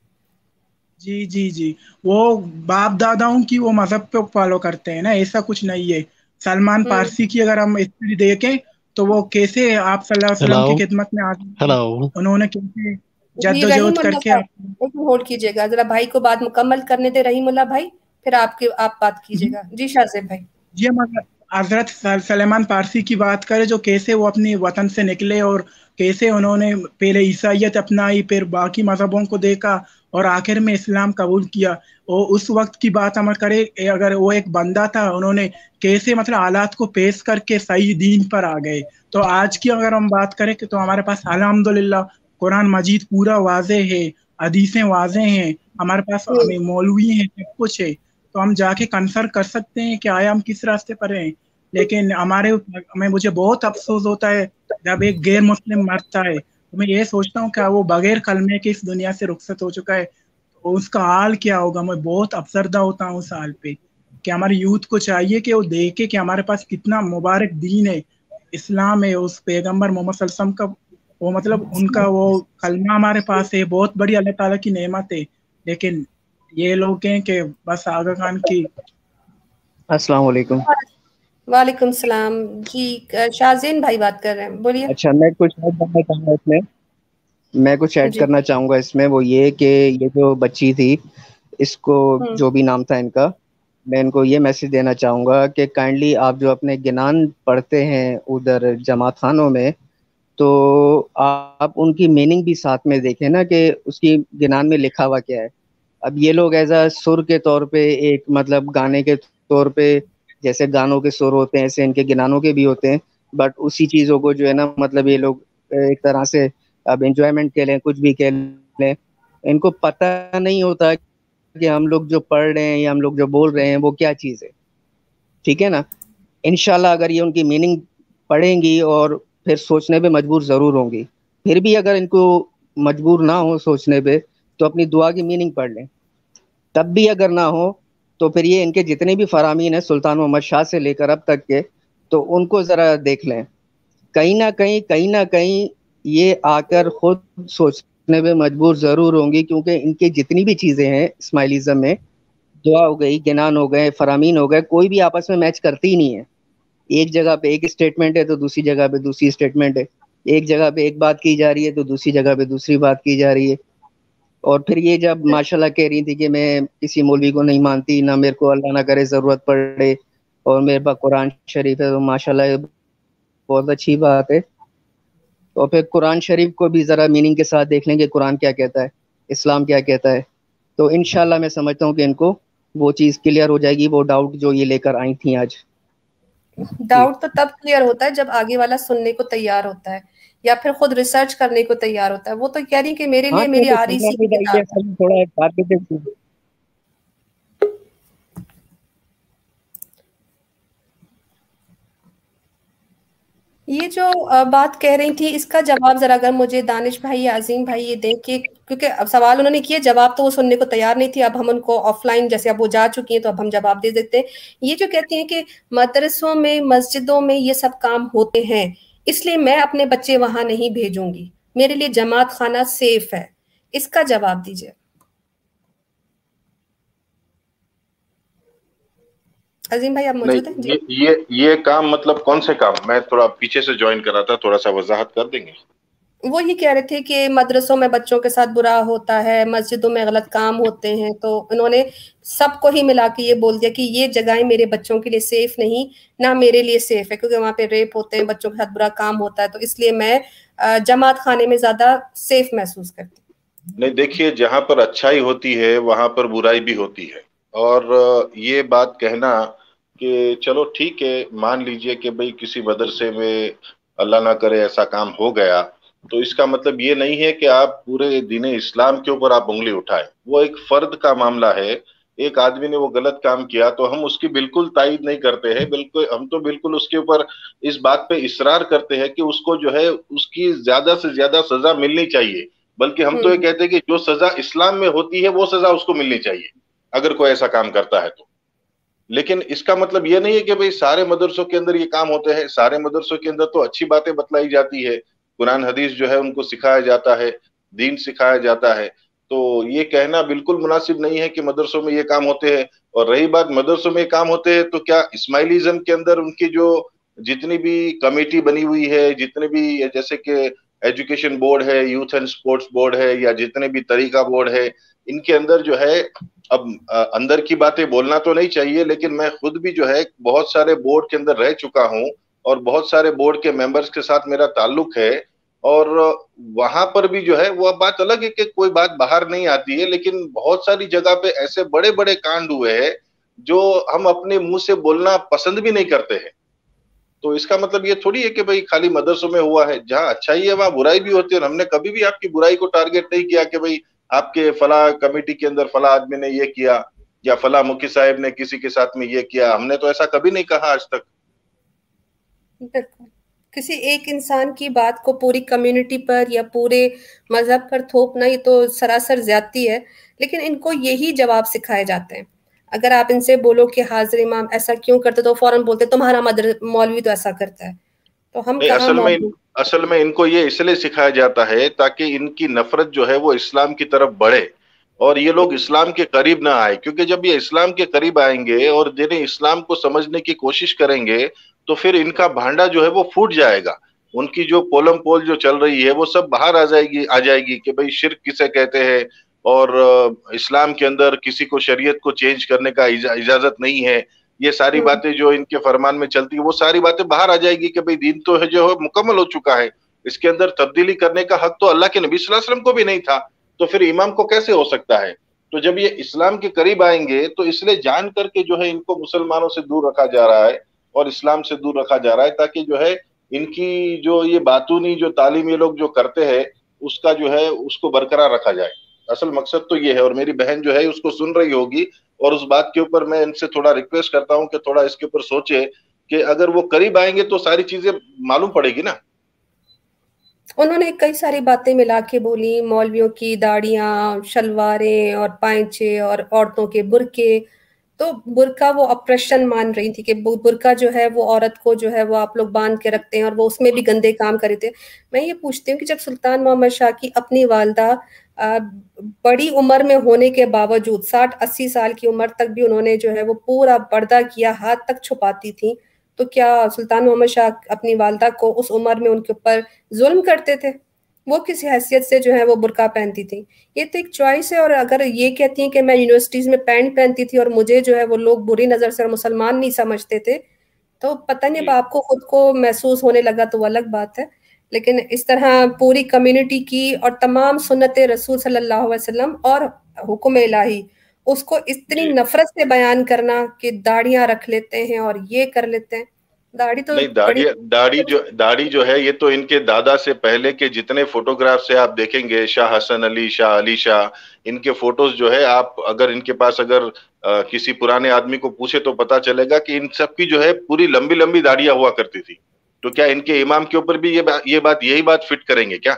जी जी जी। वो बाप दादाओं की वो मज़हब पे फॉलो करते हैं ना ऐसा कुछ नहीं है। सलमान हम्म। पारसी की अगर हम हिस्ट्री देखें तो वो कैसे आप सल्लल्लाहु अलैहि वसल्लम की खिदमत में आते हेलो उन्होंने कैसे जद्दोजहद करके। होल्ड कीजिएगा। जरा भाई को बात मुकम्मल करने दे रहीमुल्ला भाई फिर आपके आप बात कीजिएगा। जी शाहजेब भाई। जी हम हज़रत सलेमान पारसी की बात करें जो कैसे वो अपने वतन से निकले और कैसे उन्होंने पहले ईसाइत अपनाई फिर बाकी मजहबों को देखा और आखिर में इस्लाम कबूल किया। और उस वक्त की बात हम करे अगर वो एक बंदा था उन्होंने कैसे मतलब हालात को पेश करके सही दीन पर आ गए। तो आज की अगर हम बात करें तो हमारे पास अलहमदुल्ला कुरान मजीद पूरा वाजे है हदीसें वाजे हैं हमारे पास हमें मौलवी हैं सब कुछ है। तो हम जाके कंसर कर सकते हैं कि आया हम किस रास्ते पर हैं। लेकिन हमारे हमें मुझे बहुत अफसोस होता है जब एक गैर मुस्लिम मरता है तो मैं ये सोचता हूँ क्या वो बगैर कलमे के इस दुनिया से रुखसत हो चुका है। तो उसका हाल क्या होगा? मैं बहुत अफसरदा होता हूँ उस हाल पे। कि हमारे यूथ को चाहिए कि वो देखे कि हमारे पास कितना मुबारक दीन है इस्लाम है उस पैगंबर मोहम्मद का वो मतलब उनका वो कलमा हमारे पास है बहुत बड़ी अल्लाह ताला की नेमत है। लेकिन ये लोग हैं कि बस आगा खान की। अस्सलाम वालेकुम। वालेकुम सलाम। जी शाहजीन भाई बात कर रहे हैं बोलिए। अच्छा मैं कुछ ऐड करना चाहूँगा इसमें। मैं कुछ ऐड करना चाहूँगा इसमें वो ये कि ये जो बच्ची थी इसको हम्म। जो भी नाम था इनका मैं इनको ये मैसेज देना चाहूँगा कि काइंडली आप जो अपने गिनान पढ़ते हैं उधर जमात खानों में तो आप उनकी मीनिंग भी साथ में देखें ना कि उसकी गिनान में लिखा हुआ क्या है। अब ये लोग एज अ सुर के तौर पे एक मतलब गाने के तौर पे जैसे गानों के सुर होते हैं, ऐसे इनके गिनानों के भी होते हैं बट उसी चीज़ों को जो है ना मतलब ये लोग एक तरह से अब इंजॉयमेंट के लें, कुछ भी कह लें, इनको पता नहीं होता कि हम लोग जो पढ़ रहे हैं या हम लोग जो बोल रहे हैं वो क्या चीज़ है। ठीक है ना? इनशाला अगर ये उनकी मीनिंग पढ़ेंगी और फिर सोचने पे मजबूर ज़रूर होंगी। फिर भी अगर इनको मजबूर ना हो सोचने पे तो अपनी दुआ की मीनिंग पढ़ लें। तब भी अगर ना हो तो फिर ये इनके जितने भी फरामीन हैं सुल्तान मोहम्मद शाह से लेकर अब तक के तो उनको ज़रा देख लें। कहीं ना कहीं कहीं ना कहीं ये आकर खुद सोचने में मजबूर ज़रूर होंगी, क्योंकि इनके जितनी भी चीज़ें हैं स्माइलिज्म में, दुआ हो गई, गिनान हो गए, फरामीन हो गए, कोई भी आपस में मैच करती ही नहीं है। एक जगह पे एक स्टेटमेंट है तो दूसरी जगह पे दूसरी स्टेटमेंट है। एक जगह पे एक बात की जा रही है तो दूसरी जगह पे दूसरी बात की जा रही है। और फिर ये जब माशाल्लाह कह रही थी कि मैं किसी मौलवी को नहीं मानती, ना मेरे को अल्लाह ना करे, ज़रूरत पड़े और मेरे पास कुरान शरीफ है तो माशाल्लाह बहुत अच्छी बात है। और फिर कुरान शरीफ को भी ज़रा मीनिंग के साथ देख लेंगे कुरान क्या कहता है, इस्लाम क्या कहता है। तो इन मैं समझता हूँ कि इनको वो चीज़ क्लियर हो जाएगी, वो डाउट जो ये लेकर आई थी आज। डाउट तो तब क्लियर होता है जब आगे वाला सुनने को तैयार होता है या फिर खुद रिसर्च करने को तैयार होता है। वो तो कह रही कि मेरे हाँ, लिए मेरी तो आ रही सी थोड़ा ये जो बात कह रही थी, इसका जवाब जरा अगर मुझे दानिश भाई या अजीम भाई ये दें कि, क्योंकि अब सवाल उन्होंने किए, जवाब तो वो सुनने को तैयार नहीं थी, अब हम उनको ऑफलाइन, जैसे अब वो जा चुकी हैं तो अब हम जवाब दे देते हैं। ये जो कहती हैं कि मदरसों में, मस्जिदों में ये सब काम होते हैं, इसलिए मैं अपने बच्चे वहाँ नहीं भेजूँगी, मेरे लिए जमात खाना सेफ़ है। इसका जवाब दीजिए। अजीम भाई आप मौजूद हैं? ये ये ये काम मतलब कौन से काम? मैं थोड़ा पीछे से ज्वाइन करा था थोड़ा सा वजाहत कर देंगे। वो ये कह रहे थे कि मदरसों में बच्चों के साथ बुरा होता है मस्जिदों में गलत काम होते हैं तो इन्होंने सबको ही मिला के ये बोल दिया कि ये जगहें मेरे बच्चों के लिए सेफ़ नहीं ना मेरे लिए सेफ़ है क्योंकि वहाँ पे रेप होते हैं बच्चों के साथ बुरा काम होता है तो इसलिए मैं जमात खाने में ज़्यादा सेफ़ महसूस करती हूँ। नहीं देखिए जहाँ पर अच्छाई होती है वहाँ पर बुराई भी होती है। और ये बात कहना कि चलो ठीक है मान लीजिए कि भाई किसी मदरसे में अल्लाह ना करे ऐसा काम हो गया तो इसका मतलब ये नहीं है कि आप पूरे दिन इस्लाम के ऊपर आप उंगली उठाए वो एक फर्द का मामला है एक आदमी ने वो गलत काम किया तो हम उसकी बिल्कुल तायद नहीं करते हैं बिल्कुल हम तो बिल्कुल उसके ऊपर इस बात पे इसरार करते हैं कि उसको जो है उसकी ज़्यादा से ज़्यादा सजा मिलनी चाहिए बल्कि हम तो ये हम्म। कहते हैं कि जो सजा इस्लाम में होती है वो सजा उसको मिलनी चाहिए अगर कोई ऐसा काम करता है तो। लेकिन इसका मतलब ये नहीं है कि भाई सारे मदरसों के अंदर ये काम होते हैं। सारे मदरसों के अंदर तो अच्छी बातें बतलाई जाती है। कुरान हदीस जो है उनको सिखाया जाता है, दीन सिखाया जाता है। तो ये कहना बिल्कुल मुनासिब नहीं है कि मदरसों में ये काम होते हैं। और रही बात मदरसों में काम होते हैं तो क्या इस्माइलिज्म के अंदर उनकी जो जितनी भी कमेटी बनी हुई है, जितने भी जैसे कि एजुकेशन बोर्ड है, यूथ एंड स्पोर्ट्स बोर्ड है, या जितने भी तरीका बोर्ड है इनके अंदर जो है, अब अंदर की बातें बोलना तो नहीं चाहिए, लेकिन मैं खुद भी जो है, बहुत सारे बोर्ड के अंदर रह चुका हूँ और बहुत सारे बोर्ड के मेंबर्स के साथ मेरा ताल्लुक है और वहाँ पर भी जो है, वो बात अलग है कि कोई बात बाहर नहीं आती है, लेकिन बहुत सारी जगह पे ऐसे बड़े बड़े कांड हुए हैं जो हम अपने मुँह से बोलना पसंद भी नहीं करते हैं। तो इसका मतलब ये थोड़ी है कि भाई खाली मदरसों में हुआ है, जहाँ अच्छाई है, वहाँ बुराई भी होती है और हमने कभी भी आपकी बुराई को टारगेट नहीं किया कि भाई आपके फला कमेटी के अंदर फला आदमी ने ये किया या फला मुखी साहब ने किसी के साथ में ये किया हमने तो ऐसा कभी नहीं कहा आज तक। किसी एक इंसान की बात को पूरी कम्युनिटी पर या पूरे मज़हब पर थोपना ये तो सरासर ज्यादती है लेकिन इनको यही जवाब सिखाए जाते हैं। अगर आप इनसे बोलो कि हाजिर इमाम ऐसा क्यों करते? तो फ़ौरन बोलते तुम्हारा मदर मौलवी तो ऐसा करता है। तो हम असल में असल में इनको ये इसलिए सिखाया जाता है ताकि इनकी नफरत जो है वो इस्लाम की तरफ़ बढ़े और ये लोग इस्लाम के करीब ना आए। क्योंकि जब ये इस्लाम के करीब आएँगे और जिन्हें इस्लाम को समझने की कोशिश करेंगे तो फिर इनका भांडा जो है वो फूट जाएगा। उनकी जो पोलम पोल जो चल रही है, वो सब बाहर आ जाएगी आ जाएगी कि भाई शिरक किसे कहते हैं और इस्लाम के अंदर किसी को शरीयत को चेंज करने का इजाज़त नहीं है। ये सारी हम्म। बातें जो इनके फरमान में चलती है वो सारी बातें बाहर आ जाएगी कि भाई दीन तो है जो है मुकम्मल हो चुका है। इसके अंदर तब्दीली करने का हक तो अल्लाह के नबी वसल्लम को भी नहीं था तो फिर इमाम को कैसे हो सकता है? तो जब ये इस्लाम के करीब आएँगे तो इसलिए जान करके जो है इनको मुसलमानों से दूर रखा जा रहा है और इस्लाम से दूर रखा जा रहा है ताकि जो है इनकी जो ये बातूनी जो तालीम ये लोग जो करते हैं उसका जो है उसको बरकरार रखा जाए। असल मकसद तो ये है, और मेरी बहन जो है उसको सुन रही होगी, और उस बात के ऊपर मैं इनसे थोड़ा रिक्वेस्ट करता हूँ कि थोड़ा इसके ऊपर सोचे कि अगर वो करीब आएँगे तो सारी चीज़ें मालूम पड़ेगी ना। उन्होंने कई सारी बातें मिला के बोली, मौलवियों की दाढ़ियाँ, शलवारें और पाइचे और औरतों के बुरके। तो बुरका वो ऑपरेशन मान रही थी कि बुरका जो है वो औरत को जो है वो आप लोग बाँध के रखते हैं और वो उसमें भी गंदे काम करे थे। मैं ये पूछती हूँ कि जब सुल्तान मोहम्मद शाह की अपनी वालदा बड़ी उम्र में होने के बावजूद साठ अस्सी साल की उम्र तक भी उन्होंने जो है वो पूरा पर्दा किया हाथ तक छुपाती थी। तो क्या सुल्तान मोहम्मद शाह अपनी वालदा को उस उम्र में उनके ऊपर जुल्म करते थे? वो किसी हैसियत से जो है वो बुरका पहनती थी? ये तो एक चॉइस है और अगर ये कहती हैं कि मैं यूनिवर्सिटीज में पैंट पहनती थी और मुझे जो है वो लोग बुरी नज़र से मुसलमान नहीं समझते थे तो पता नहीं अब आपको खुद को महसूस होने लगा तो वो अलग बात है। लेकिन इस तरह पूरी कम्युनिटी की और तमाम सुन्नत रसूल सल्लल्लाहु अलैहि वसल्लम और हुक्म इलाही उसको इतनी नफरत से बयान करना कि दाढ़ियाँ रख लेते हैं और ये कर लेते हैं। दाढ़ी तो नहीं दाढ़ी दाढ़ी जो दाढ़ी जो है ये तो इनके दादा से पहले के जितने फोटोग्राफ से आप देखेंगे शाह हसन अली शाह अली शाह इनके फ़ोटोज़ जो है आप अगर इनके पास अगर आ, किसी पुराने आदमी को पूछे तो पता चलेगा कि इन सब की जो है पूरी लंबी लंबी दाढ़ियाँ हुआ करती थी। तो क्या इनके इमाम के ऊपर भी ये बा, ये बात यही बात फिट करेंगे क्या?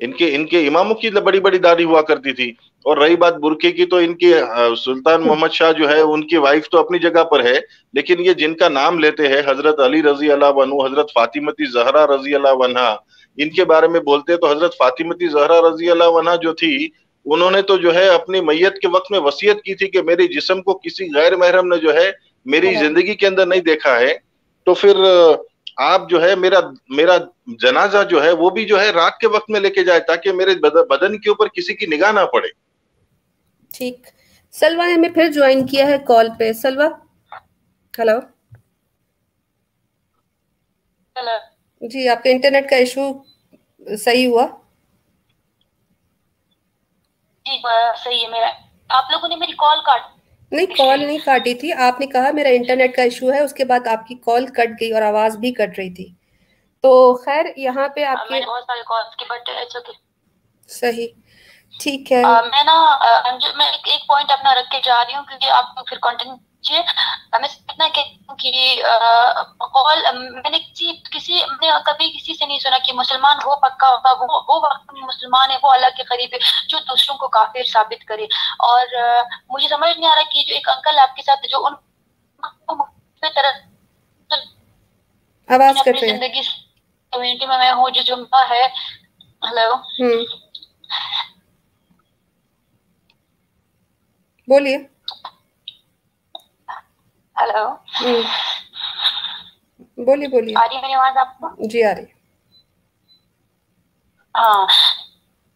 इनके इनके इमामों की बड़ी बड़ी दाढ़ी हुआ करती थी। और रही बात बुरके की तो इनकी सुल्तान मोहम्मद शाह जो है उनकी वाइफ तो अपनी जगह पर है लेकिन ये जिनका नाम लेते हैं हज़रत अली रज़ी अल्लाह वनू हज़रत फातिमती जहरा रज़ी अला वनहा इनके बारे में बोलते हैं तो हज़रत फातिमती जहरा रज़ी अला वनहा जो थी उन्होंने तो जो है अपनी मैयत के वक्त में वसीयत की थी कि मेरे जिसम को किसी गैर महरम ने जो है मेरी हाँ। ज़िंदगी के अंदर नहीं देखा है। तो फिर आप जो है मेरा मेरा जनाजा जो है वो भी जो है रात के वक्त में लेके जाए ताकि मेरे बदन के ऊपर किसी की निगाह ना पड़े। ठीक। सलवा ने हमें फिर ज्वाइन किया है कॉल पे। सलवा? हेलो हेलो जी आपके इंटरनेट का इशू सही हुआ? जी सही है मेरा। आप लोगों ने मेरी कॉल काट नहीं कॉल नहीं काटी थी। आपने कहा मेरा इंटरनेट का इशू है उसके बाद आपकी कॉल कट गई और आवाज़ भी कट रही थी। तो खैर यहाँ पे हाँ, आपके बहुत सारे कॉल्स की बट सही। ठीक है। आ, मैं ना मैं एक, एक पॉइंट अपना रख के जा रही हूँ क्योंकि आप फिर कंटिन्यू मैं इतना कहती कि कॉल मैंने किसी किसी मैंने कभी किसी से नहीं सुना कि मुसलमान वो पक्का होगा वो वो वक्त मुसलमान है वो अल्लाह के करीब है जो दूसरों को काफिर साबित करे। और आ, मुझे समझ नहीं आ रहा कि जो एक अंकल आपके साथ जो उन तरह आवाज़ कर ज़िंदगी कम्युनिटी में मैं हूँ जो जुम्मा है। हेलो हम्म। बोलिए। हेलो हम्म। बोलिए बोलिए। आ रही मेरी आवाज़ आपको? जी आ रही हाँ।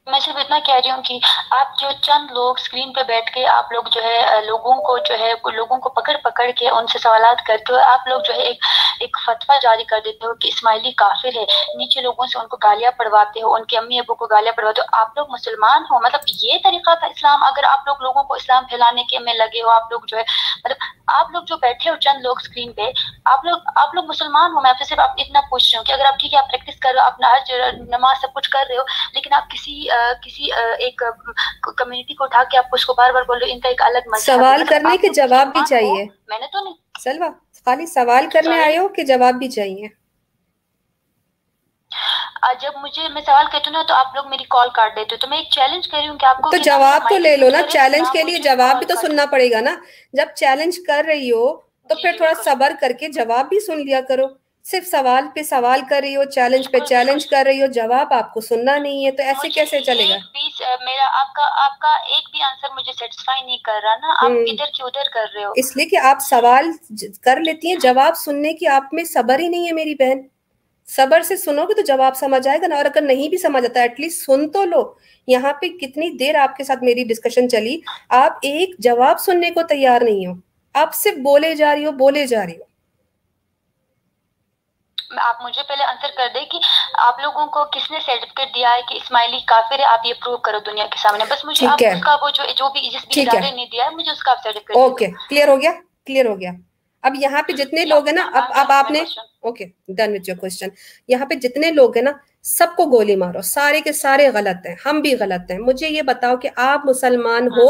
मैं सिर्फ़ इतना कह रही हूँ कि आप जो चंद लोग स्क्रीन पे बैठ के आप लोग जो है लोगों को जो है, लोगों को पकड़ पकड़ के उनसे सवाल करते हो, आप लोग जो है एक एक फतवा जारी कर देते हो कि इस्माइली काफिर है, नीचे लोगों से उनको गालियाँ पढ़वाते हो, उनके अम्मी अबू को गालियाँ पढ़वाते हो, आप लोग मुसलमान हो? मतलब ये तरीका था इस्लाम, अगर आप लोग लोगों को इस्लाम फैलाने के में लगे हो, आप लोग जो है मतलब आप लोग जो बैठे हो चंद लोग स्क्रीन पे, आप लोग आप लोग मुसलमान हो? मैं आपसे सिर्फ़ आप इतना पूछ रही हूँ कि अगर आप ठीक है, आप प्रैक्टिस कर रहे हो, अपना हज, नमाज़ सब कुछ कर रहे हो, लेकिन आप किसी आ, किसी आ, एक कम्युनिटी को उठा के आप उसको बार बार बोल रहे इनका एक अलग सवाल मतलब करने के जवाब भी चाहिए। मैंने तो नहीं। सलवा खाली सवाल करने आए हो कि जवाब भी चाहिए? जब मुझे मैं सवाल कहती हूँ ना तो आप लोग मेरी कॉल काट देते हो। तो मैं एक चैलेंज कर रही हूँ कि आपको तो जवाब तो ले लो ना चैलेंज के लिए जवाब भी तो सुनना पड़ेगा ना। जब चैलेंज कर रही हो तो फिर थोड़ा सबर करके जवाब भी सुन लिया करो। सिर्फ़ सवाल पे सवाल कर रही हो चैलेंज पे चैलेंज कर रही हो जवाब आपको सुनना नहीं है तो ऐसे कैसे चलेगा? मेरा आपका आपका एक भी आंसर मुझे सेटिस्फाई नहीं कर रहा ना। आप हम्म। इधर की उधर कर रहे हो। इसलिए कि आप सवाल कर लेती हैं जवाब सुनने की आप में सबर ही नहीं है मेरी बहन। सबर से सुनोगे तो जवाब समझ आएगा ना और अगर नहीं भी समझ आता एटलीस्ट सुन तो लो। यहाँ पे कितनी देर आपके साथ मेरी डिस्कशन चली? आप एक जवाब सुनने को तैयार नहीं हो। आप सिर्फ़ बोले जा रही हो बोले जा रही हो। आप मुझे पहले आंसर कर दे कि आप लोगों को किसने सर्टिफिकेट दिया है कि इस्माइली काफिर है? आप ये प्रूव करो दुनिया के सामने। बस मुझे आप उसका वो जो जो भी जिस भी इदारे ने दिया है मुझे उसका आप सर्टिफिकेट ओके क्लियर हो गया? क्लियर हो गया। अब यहाँ पे जितने लोग हैं ना अब अब आपने okay done with your question यहाँ पे जितने लोग हैं ना सबको गोली मारो। सारे के सारे गलत हैं। हम भी गलत हैं। मुझे ये बताओ कि आप मुसलमान हो।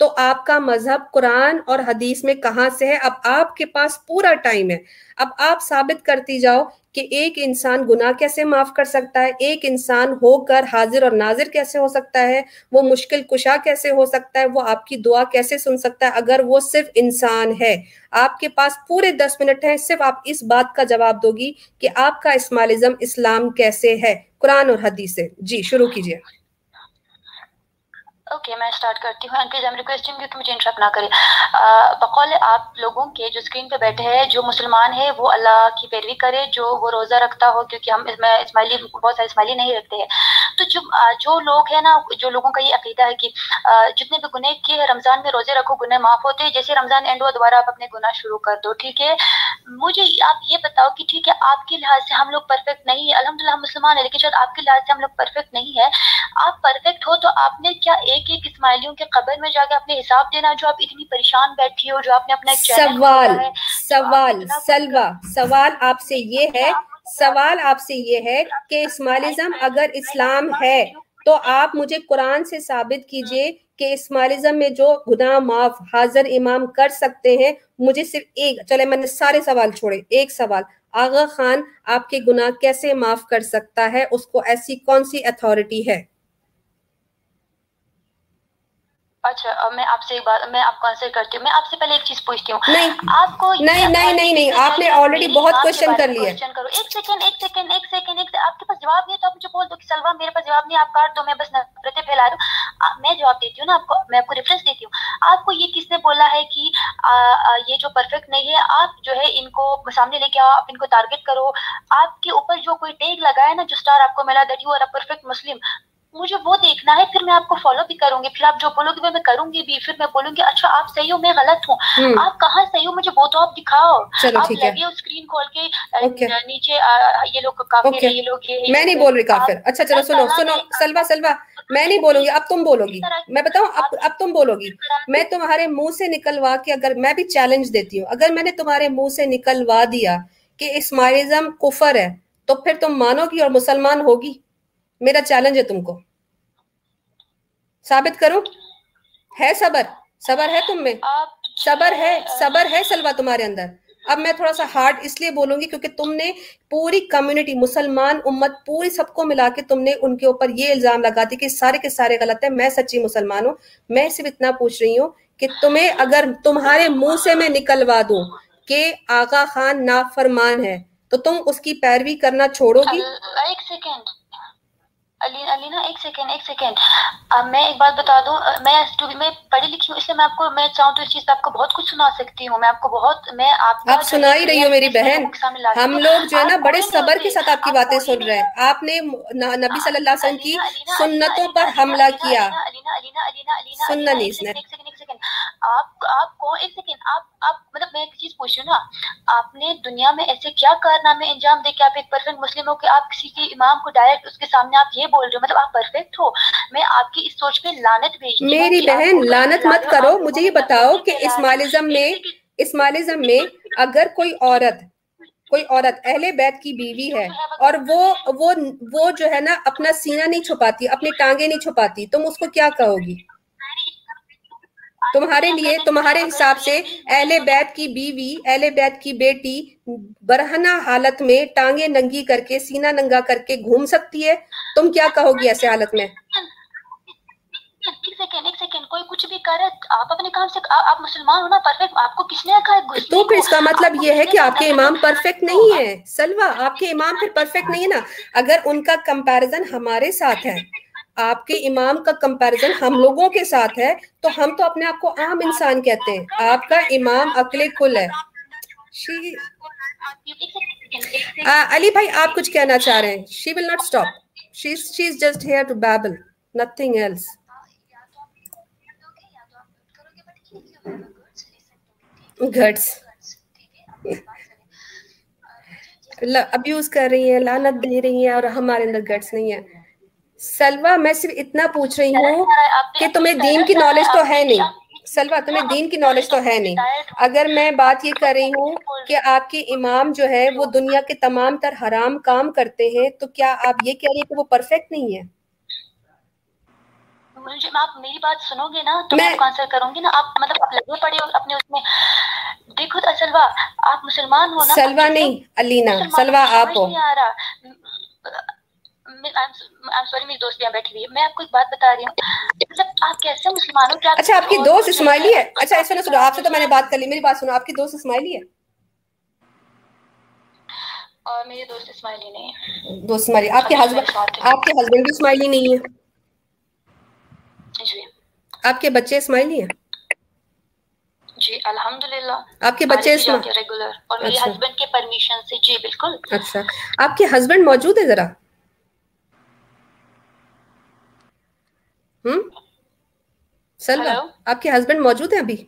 तो आपका मज़हब कुरान और हदीस में कहाँ से है? अब आपके पास पूरा टाइम है। अब आप साबित करती जाओ कि एक इंसान गुनाह कैसे माफ़ कर सकता है? एक इंसान होकर हाजिर और नाजिर कैसे हो सकता है? वो मुश्किल कुशा कैसे हो सकता है? वो आपकी दुआ कैसे सुन सकता है? अगर वो सिर्फ़ इंसान है, आपके पास पूरे दस मिनट हैं, सिर्फ़ आप इस बात का जवाब दोगी कि आपका इस्मालिज्म इस्लाम कैसे है? कुरान और हदीस। से जी, शुरू कीजिए। ओके मैं स्टार्ट करती हूँ। And please I am requesting you मुझे इंटरप्ट ना करें। बकौल आप लोगों के जो स्क्रीन पे बैठे हैं, जो मुसलमान है, वो अल्लाह की पैरवी करे, जो वो रोज़ा रखता हो, क्योंकि हम इसमें इस्माइली बहुत सारे इस्माइली नहीं रखते हैं। तो जो जो लोग हैं ना जो लोगों का ये अकीदा है कि जितने भी गुनह किए रमज़ान में रोज़े रखो गुनह माफ़ होते हैं। जैसे रमज़ान एंड हुआ दोबारा आप अपने गुनाह शुरू कर दो ठीक है? मुझे आप ये बताओ कि ठीक है आपके लिहाज से हम लोग परफेक्ट नहीं है। अलहमदिल्ला हम मुसलमान है लेकिन शायद आपके लिहाज से हम लोग परफेक्ट नहीं है। आप परफेक्ट हो तो आपने क्या एक एक इस्माइलियों के कबर में जाके अपने हिसाब देना जो आप इतनी परेशान बैठी हो जो आपने अपना सवाल सवाल सलवा सवाल आपसे ये है सवाल आपसे ये है कि इस्मालिज्म अगर इस्लाम है तो आप मुझे कुरान से साबित कीजिए कि इस्मालिज्म में जो गुनाह माफ़ हाजर इमाम कर सकते हैं, मुझे सिर्फ़ एक, चले मैंने सारे सवाल छोड़े, एक सवाल। आगा खान, आपके गुनाह कैसे माफ़ कर सकता है? उसको ऐसी कौन सी अथॉरिटी है? अच्छा मैं आपसे एक बात मैं आपको आंसर करती हूँ। मैं आपसे पहले एक चीज़ पूछती हूँ। नहीं आपको नहीं नहीं नहीं नहीं आपने ऑलरेडी बहुत क्वेश्चन कर लिया। क्वेश्चन करो। एक सेकंड एक सेकंड एक सेकंड एक आपके पास जवाब नहीं तो आप मुझे बोल दो कि सलवा मेरे पास जवाब नहीं आप काट दो मैं बस नफरतें फैला रही हूँ। मैं जवाब देती हूँ ना आपको मैं आपको रेफरेंस देती हूँ। आपको ये किसने बोला है कि ये जो परफेक्ट नहीं है आप जो है इनको सामने लेके आओ आप इनको टारगेट करो। आपके ऊपर जो कोई टेग लगा है ना जो स्टार आपको मिला that you are a perfect Muslim मुझे वो देखना है फिर मैं आपको फॉलो भी करूँगी। फिर आप जो बोलोगे मैं करूँगी भी फिर मैं बोलूँगी अच्छा आप सही हो मैं गलत हूँ। हम्म। आप कहाँ सही हो मुझे वो तो आप दिखाओ। आप लगे स्क्रीन खोल के नीचे ये लोग काफिर ये लोग ये मैं नहीं बोल रही काफिर अच्छा चलो सुनो सुनो सलवा सलवा मैं नहीं बोलूँगी अब तुम बोलोगी। मैं बताऊँ अब अब तुम बोलोगी। मैं तुम्हारे मुँह से निकलवा के अगर मैं भी चैलेंज देती हूँ अगर मैंने तुम्हारे मुँह से निकलवा दिया कि इस्माइलिज्म कुफर है तो फिर तुम मानोगी और मुसलमान होगी? मेरा चैलेंज है तुमको। साबित करो? है सबर? सबर है तुम में? सबर है सबर है सलवा तुम्हारे अंदर। अब मैं थोड़ा सा हार्ड इसलिए बोलूँगी क्योंकि तुमने पूरी कम्युनिटी मुसलमान उम्मत पूरी सबको मिला के तुमने उनके ऊपर ये इल्ज़ाम लगा दी कि सारे के सारे गलत है मैं सच्ची मुसलमान हूँ। मैं सिर्फ़ इतना पूछ रही हूँ कि तुम्हें अगर तुम्हारे मुँह से मैं निकलवा दू कि आगा खान नाफरमान है तो तुम उसकी पैरवी करना छोड़ोगी? एक सेकेंड अली अलीना एक सेकेंड एक सेकेंड मैं एक बात बता दूँ मैं मैं पढ़ी लिखी हूँ इसलिए मैं आपको मैं चाहूँ तो इस चीज़ आपको बहुत कुछ सुना सकती हूँ। मैं आपको बहुत मैं आप आप सुना ही रही हो मेरी बहन। हम लोग जो है ना बड़े सबर के साथ आपकी बातें सुन रहे हैं। आपने नबी सल्लल्लाहु अलैहि वसल्लम की सुन्नतों पर हमला किया। सुनना नहीं इसने आप आपको एक सेकेंड आप आप मतलब मैं एक चीज़ पूछ रही हूँ ना आपने दुनिया में ऐसे क्या कारनामे अंजाम दे के आप एक परफेक्ट मुस्लिम हो कि आप किसी के इमाम को डायरेक्ट उसके सामने आप ये बोल रहे हो मतलब आप परफेक्ट हो? मैं आपकी इस सोच पे लानत भेज मेरी बहन लानत मत करो मुझे ये बताओ कि इस्मालिज्म में इस्मालिज्म में अगर कोई औरत कोई औरत अहले बैत की बीवी है और वो वो वो जो है ना अपना सीना नहीं छुपाती अपनी टांगे नहीं छुपाती तुम उसको क्या कहोगी? तुम्हारे लिए तुम्हारे हिसाब से अहले बैत की बीवी अहले बैत की बेटी बरहना हालत में टांगे नंगी करके सीना नंगा करके घूम सकती है? तुम क्या कहोगी ऐसे हालत में? एक सेकेंड एक सेकेंड कोई कुछ भी करे आप अपने काम से आ, आप मुसलमान हो ना परफेक्ट आपको किसने कहा तो फिर इसका मतलब ये है कि आपके इमाम परफेक्ट नहीं है। सलवा आपके इमाम फिर परफेक्ट नहीं है ना? अगर उनका कंपैरिजन हमारे साथ है। आपके इमाम का कंपैरिजन हम लोगों के साथ है तो हम तो अपने आप को आम इंसान कहते हैं। आपका इमाम अकले कुल है। अली भाई, आप कुछ कहना चाह रहे हैं। She will not stop she she is just here to babble nothing else Ghats abuse कर रही है, लानत दे रही है और हमारे अंदर गट्स नहीं है। सलवा मैं सिर्फ़ इतना पूछ रही हूँ कि तुम्हें दीन की नॉलेज तो है नहीं। सलवा तुम्हें दीन की नॉलेज तो है नहीं। अगर मैं बात ये कर रही हूँ कि आपके इमाम जो है वो दुनिया के तमाम तर हराम काम करते हैं तो क्या आप ये कह रही है कि वो परफेक्ट नहीं है? आप मेरी बात सुनोगे ना तो मैं आंसर करूँगी ना। आप मतलब आप लगे पड़े हो अपने उसमें। देखो तो सलवा आप मुसलमान हो ना सलवा नहीं अलीना सलवा आप हो। आ रहा। सॉरी मेरी दोस्त यहाँ बैठी हुई है। मैं आपको एक बात बता रही हूँ। मतलब आप कैसे मुसलमानों के अच्छा आपकी दोस्त इस्माइली है? अच्छा ऐसा ना सुनो आपसे तो मैंने बात कर ली मेरी बात सुनो आपकी दोस्त इस्माइली है? और मेरी दोस्त इस्माइली नहीं है। दोस्त इस्माइली आपके हस्बैंड आपके हस्बैंड भी इस्माइली नहीं है? जी। आपके बच्चे इस्माइली हैं? जी अल्हम्दुलिल्लाह। आपके बच्चे रेगुलर और मेरे हस्बैंड अच्छा। के परमिशन से जी बिल्कुल। अच्छा। आपके हस्बैंड मौजूद है जरा? हम्म? सलवा आपके हस्बैंड मौजूद हैं अभी?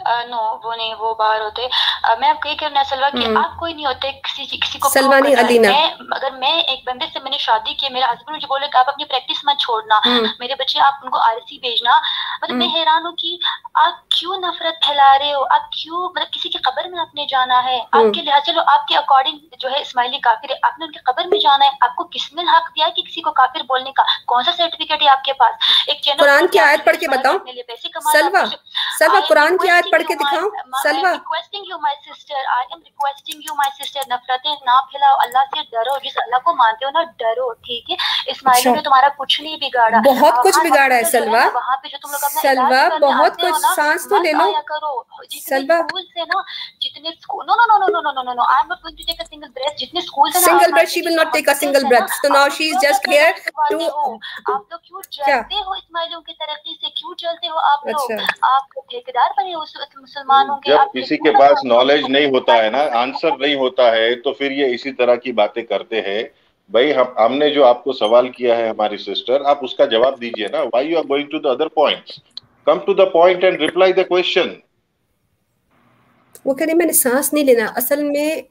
नो uh, no, वो नहीं वो बाहर होते। मैं आपको ये कहना सलवा कि हम्म। आप कोई नहीं होते किसी किसी को अलीना। मैं अगर मैं एक बंदे से मैंने शादी की मेरा हस्बैंड मुझे बोले कि आप अपनी प्रैक्टिस मत छोड़ना हम्म। मेरे बच्चे आप उनको आरसी भेजना। मतलब मैं हम्म। हैरान हूँ कि आप क्यों नफरत फैला रहे हो? आप क्यों मतलब किसी की कब्र में आपने जाना है? आपके लिहाज चलो आपके अकॉर्डिंग जो है इस्माइली काफिर है आपने उनकी कब्र में जाना है। आपको किसने हक दिया कि किसी को काफिर बोलने का? कौन सा सर्टिफिकेट है आपके पास? एक चैनल कुरान की आयत पढ़ के बताओ। सलवा सलवा कुरान की आयत पढ़ के दिखाओ। Salwa. Requesting you my sister I am requesting you my sister नफरतें ना फैलाओ अल्लाह से डरो जिस अल्लाह को मानते हो ना डरो ठीक है? इस्माइल अच्छा। ने तुम्हारा कुछ नहीं बिगाड़ा। बहुत कुछ बिगाड़ा है सलवा। वहाँ पे जो तुम लोग सलवा बहुत कुछ सांस तो ले लो। जितने स्कूल से ना जितने no no no no no no no no I am not going to take a single breath जितने स्कूल से single breath she will not take a single breath so now she is just here to आप लोग क्यों जलते हो इस्माइलियों की तरक्की से? क्यों जलते हो आप लोग? अच्छा। आप ठेकेदार बने उस मुसलमानों के जब किसी के पास नॉलेज नहीं होता है ना आंसर नहीं होता है तो फिर ये इसी तरह की बातें करते हैं। भाई हम हमने जो आपको सवाल किया है हमारी सिस्टर आप उसका जवाब दीजिए ना। Why you are going to the other points come to the point and reply the question वो कह रहे मैंने सांस नहीं लेना। असल में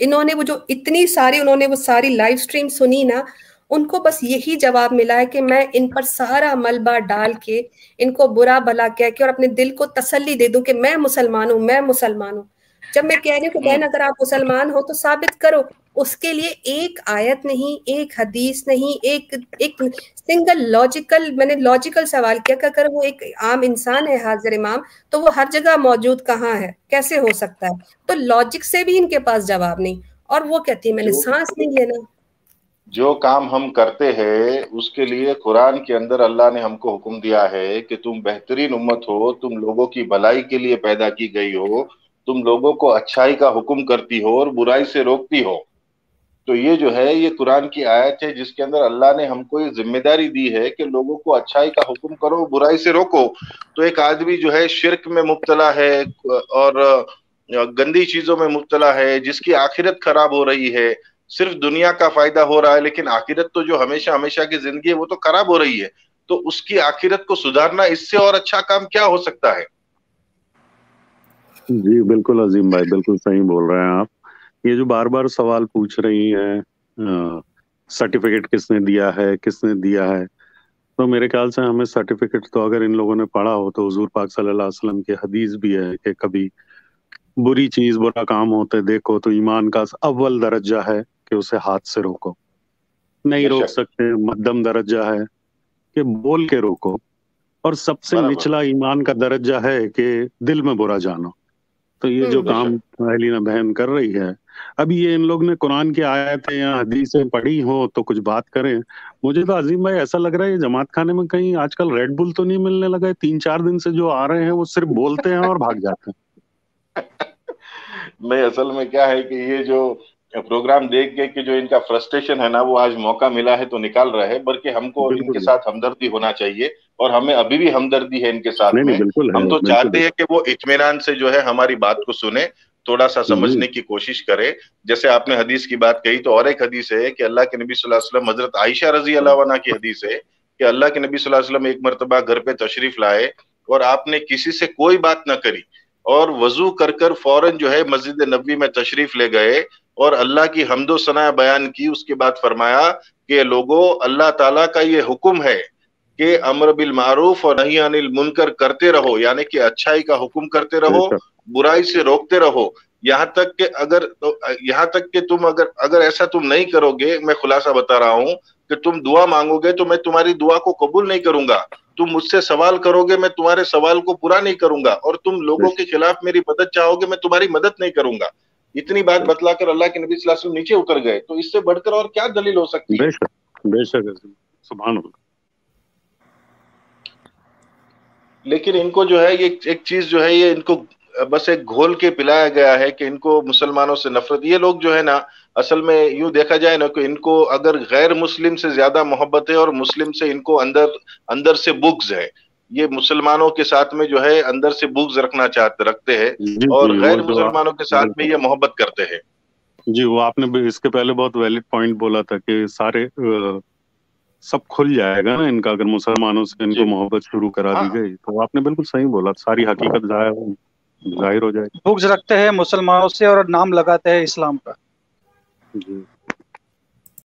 इन्होंने वो जो इतनी सारी उन्होंने वो सारी लाइव स्ट्रीम सुनी ना उनको बस यही जवाब मिला है कि मैं इन पर सारा मलबा डाल के इनको बुरा भला कह के और अपने दिल को तसल्ली दे दूँ कि मैं मुसलमान हूँ मैं मुसलमान हूँ। जब मैं कह रही हूँ कि बहन अगर आप मुसलमान हो तो साबित करो। उसके लिए एक आयत नहीं एक हदीस नहीं एक एक सिंगल लॉजिकल मैंने लॉजिकल सवाल किया कि अगर वो एक आम इंसान है हाजिर इमाम तो वो हर जगह मौजूद कहाँ है? कैसे हो सकता है? तो लॉजिक से भी इनके पास जवाब नहीं। और वो कहती है मैंने सांस नहीं लेना। जो काम हम करते हैं, उसके लिए कुरान के अंदर अल्लाह ने हमको हुक्म दिया है कि तुम बेहतरीन उम्मत हो, तुम लोगों की भलाई के लिए पैदा की गई हो, तुम लोगों को अच्छाई का हुक्म करती हो और बुराई से रोकती हो। तो ये जो है, ये कुरान की आयत है, जिसके अंदर अल्लाह ने हमको ये ज़िम्मेदारी दी है कि लोगों को अच्छाई का हुक्म करो, बुराई से रोको। तो एक आदमी जो है, शिरक में मुबतला है और गंदी चीज़ों में मुबतला है, जिसकी आखिरत खराब हो रही है सिर्फ़ दुनिया का फ़ायदा हो रहा है, लेकिन आखिरत तो जो हमेशा हमेशा की ज़िंदगी है, वो तो खराब हो रही है। तो उसकी आखिरत को सुधारना, इससे और अच्छा काम क्या हो सकता है? जी, बिल्कुल अजीम भाई, बिल्कुल सही बोल रहे हैं आप। ये जो बार बार सवाल पूछ रही हैं सर्टिफिकेट किसने दिया है, किसने दिया है? तो मेरे ख्याल से हमें सर्टिफिकेट तो अगर इन लोगों ने पढ़ा हो तो हजूर पाक सल्लल्लाहु अलैहि वसल्लम के हदीस भी है कि कभी बुरी चीज़, बुरा काम होते देखो तो ईमान का अव्वल दर्जा है। कि उसे हाथ से रोको। नहीं रोक सकते मध्यम दर्जा है कि बोल के रोको। और सबसे निचला ईमान का दर्जा है कि दिल में बुरा जानो। तो ये जो हम्म, काम अहलीना बहन कर रही है अभी ये इन लोग ने कुरान की आयतें या हदीसें पढ़ी हो तो कुछ बात करें। मुझे तो अजीम भाई ऐसा लग रहा है जमात खाने में कहीं आजकल रेड बुल तो नहीं मिलने लगा है। तीन चार दिन से जो आ रहे हैं वो सिर्फ़ बोलते हैं और भाग जाते हैं। <laughs> नहीं असल में क्या है कि ये जो प्रोग्राम देख के कि जो इनका फ्रस्ट्रेशन है ना वो आज मौका मिला है तो निकाल रहे हैं बल्कि हमको इनके साथ हमदर्दी होना चाहिए और हमें अभी भी हमदर्दी है इनके साथ नहीं, में। नहीं, हम तो चाहते हैं। कि वो इतमान से जो है हमारी बात को सुने थोड़ा सा समझने की कोशिश करे। जैसे आपने हदीस की बात कही तो और एक हदीस है कि अल्लाह के नबी वसल्लम हज़रत आयशा रज़ी अल्लाह की हदीस है कि अल्लाह के नबी वसल्लम एक मरतबा घर पे तशरीफ़ लाए और आपने किसी से कोई बात ना करी और वज़ू कर कर फ़ौरन जो है मस्जिद नबी में तशरीफ़ ले गए और अल्लाह की हमदो सना बयान की उसके बाद फरमाया कि लोगों अल्लाह ताला का ये हुक्म है कि अमर बिल मारूफ और नहीं अनिल मुनकर करते रहो यानी कि अच्छाई का हुक्म करते रहो बुराई से रोकते रहो। यहाँ तक कि अगर तो यहाँ तक कि तुम अगर अगर ऐसा तुम नहीं करोगे मैं खुलासा बता रहा हूँ कि तुम दुआ मांगोगे तो मैं तुम्हारी दुआ को कबूल नहीं करूँगा। तुम मुझसे सवाल करोगे मैं तुम्हारे सवाल को पूरा नहीं करूँगा और तुम लोगों के खिलाफ मेरी मदद चाहोगे मैं तुम्हारी मदद नहीं करूँगा। इतनी बात बतलाकर अल्लाह के नबी वसल्लम नीचे उतर गए तो इससे बढ़कर और क्या दलील हो सकती है? बेशक लेकिन इनको जो है ये एक चीज़ जो है ये इनको बस एक घोल के पिलाया गया है कि इनको मुसलमानों से नफरत। ये लोग जो है ना असल में यूँ देखा जाए ना कि इनको अगर गैर मुस्लिम से ज़्यादा मोहब्बत है और मुस्लिम से इनको अंदर अंदर से बुग्ज है ये मुसलमानों के साथ में जो है अंदर से बुग्ज रखना चाहते रखते हैं और गैर मुसलमानों के साथ में ये मोहब्बत करते हैं। जी वो आपने इसके पहले बहुत वैलिड पॉइंट बोला था कि सारे सब खुल जाएगा ना इनका अगर मुसलमानों से इनको मोहब्बत शुरू करा दी हाँ। गई तो आपने बिल्कुल सही बोला सारी हकीकत ज़ाहिर हो जाएगी। बुग्ज रखते हैं मुसलमानों से और नाम लगाते हैं इस्लाम का। जी।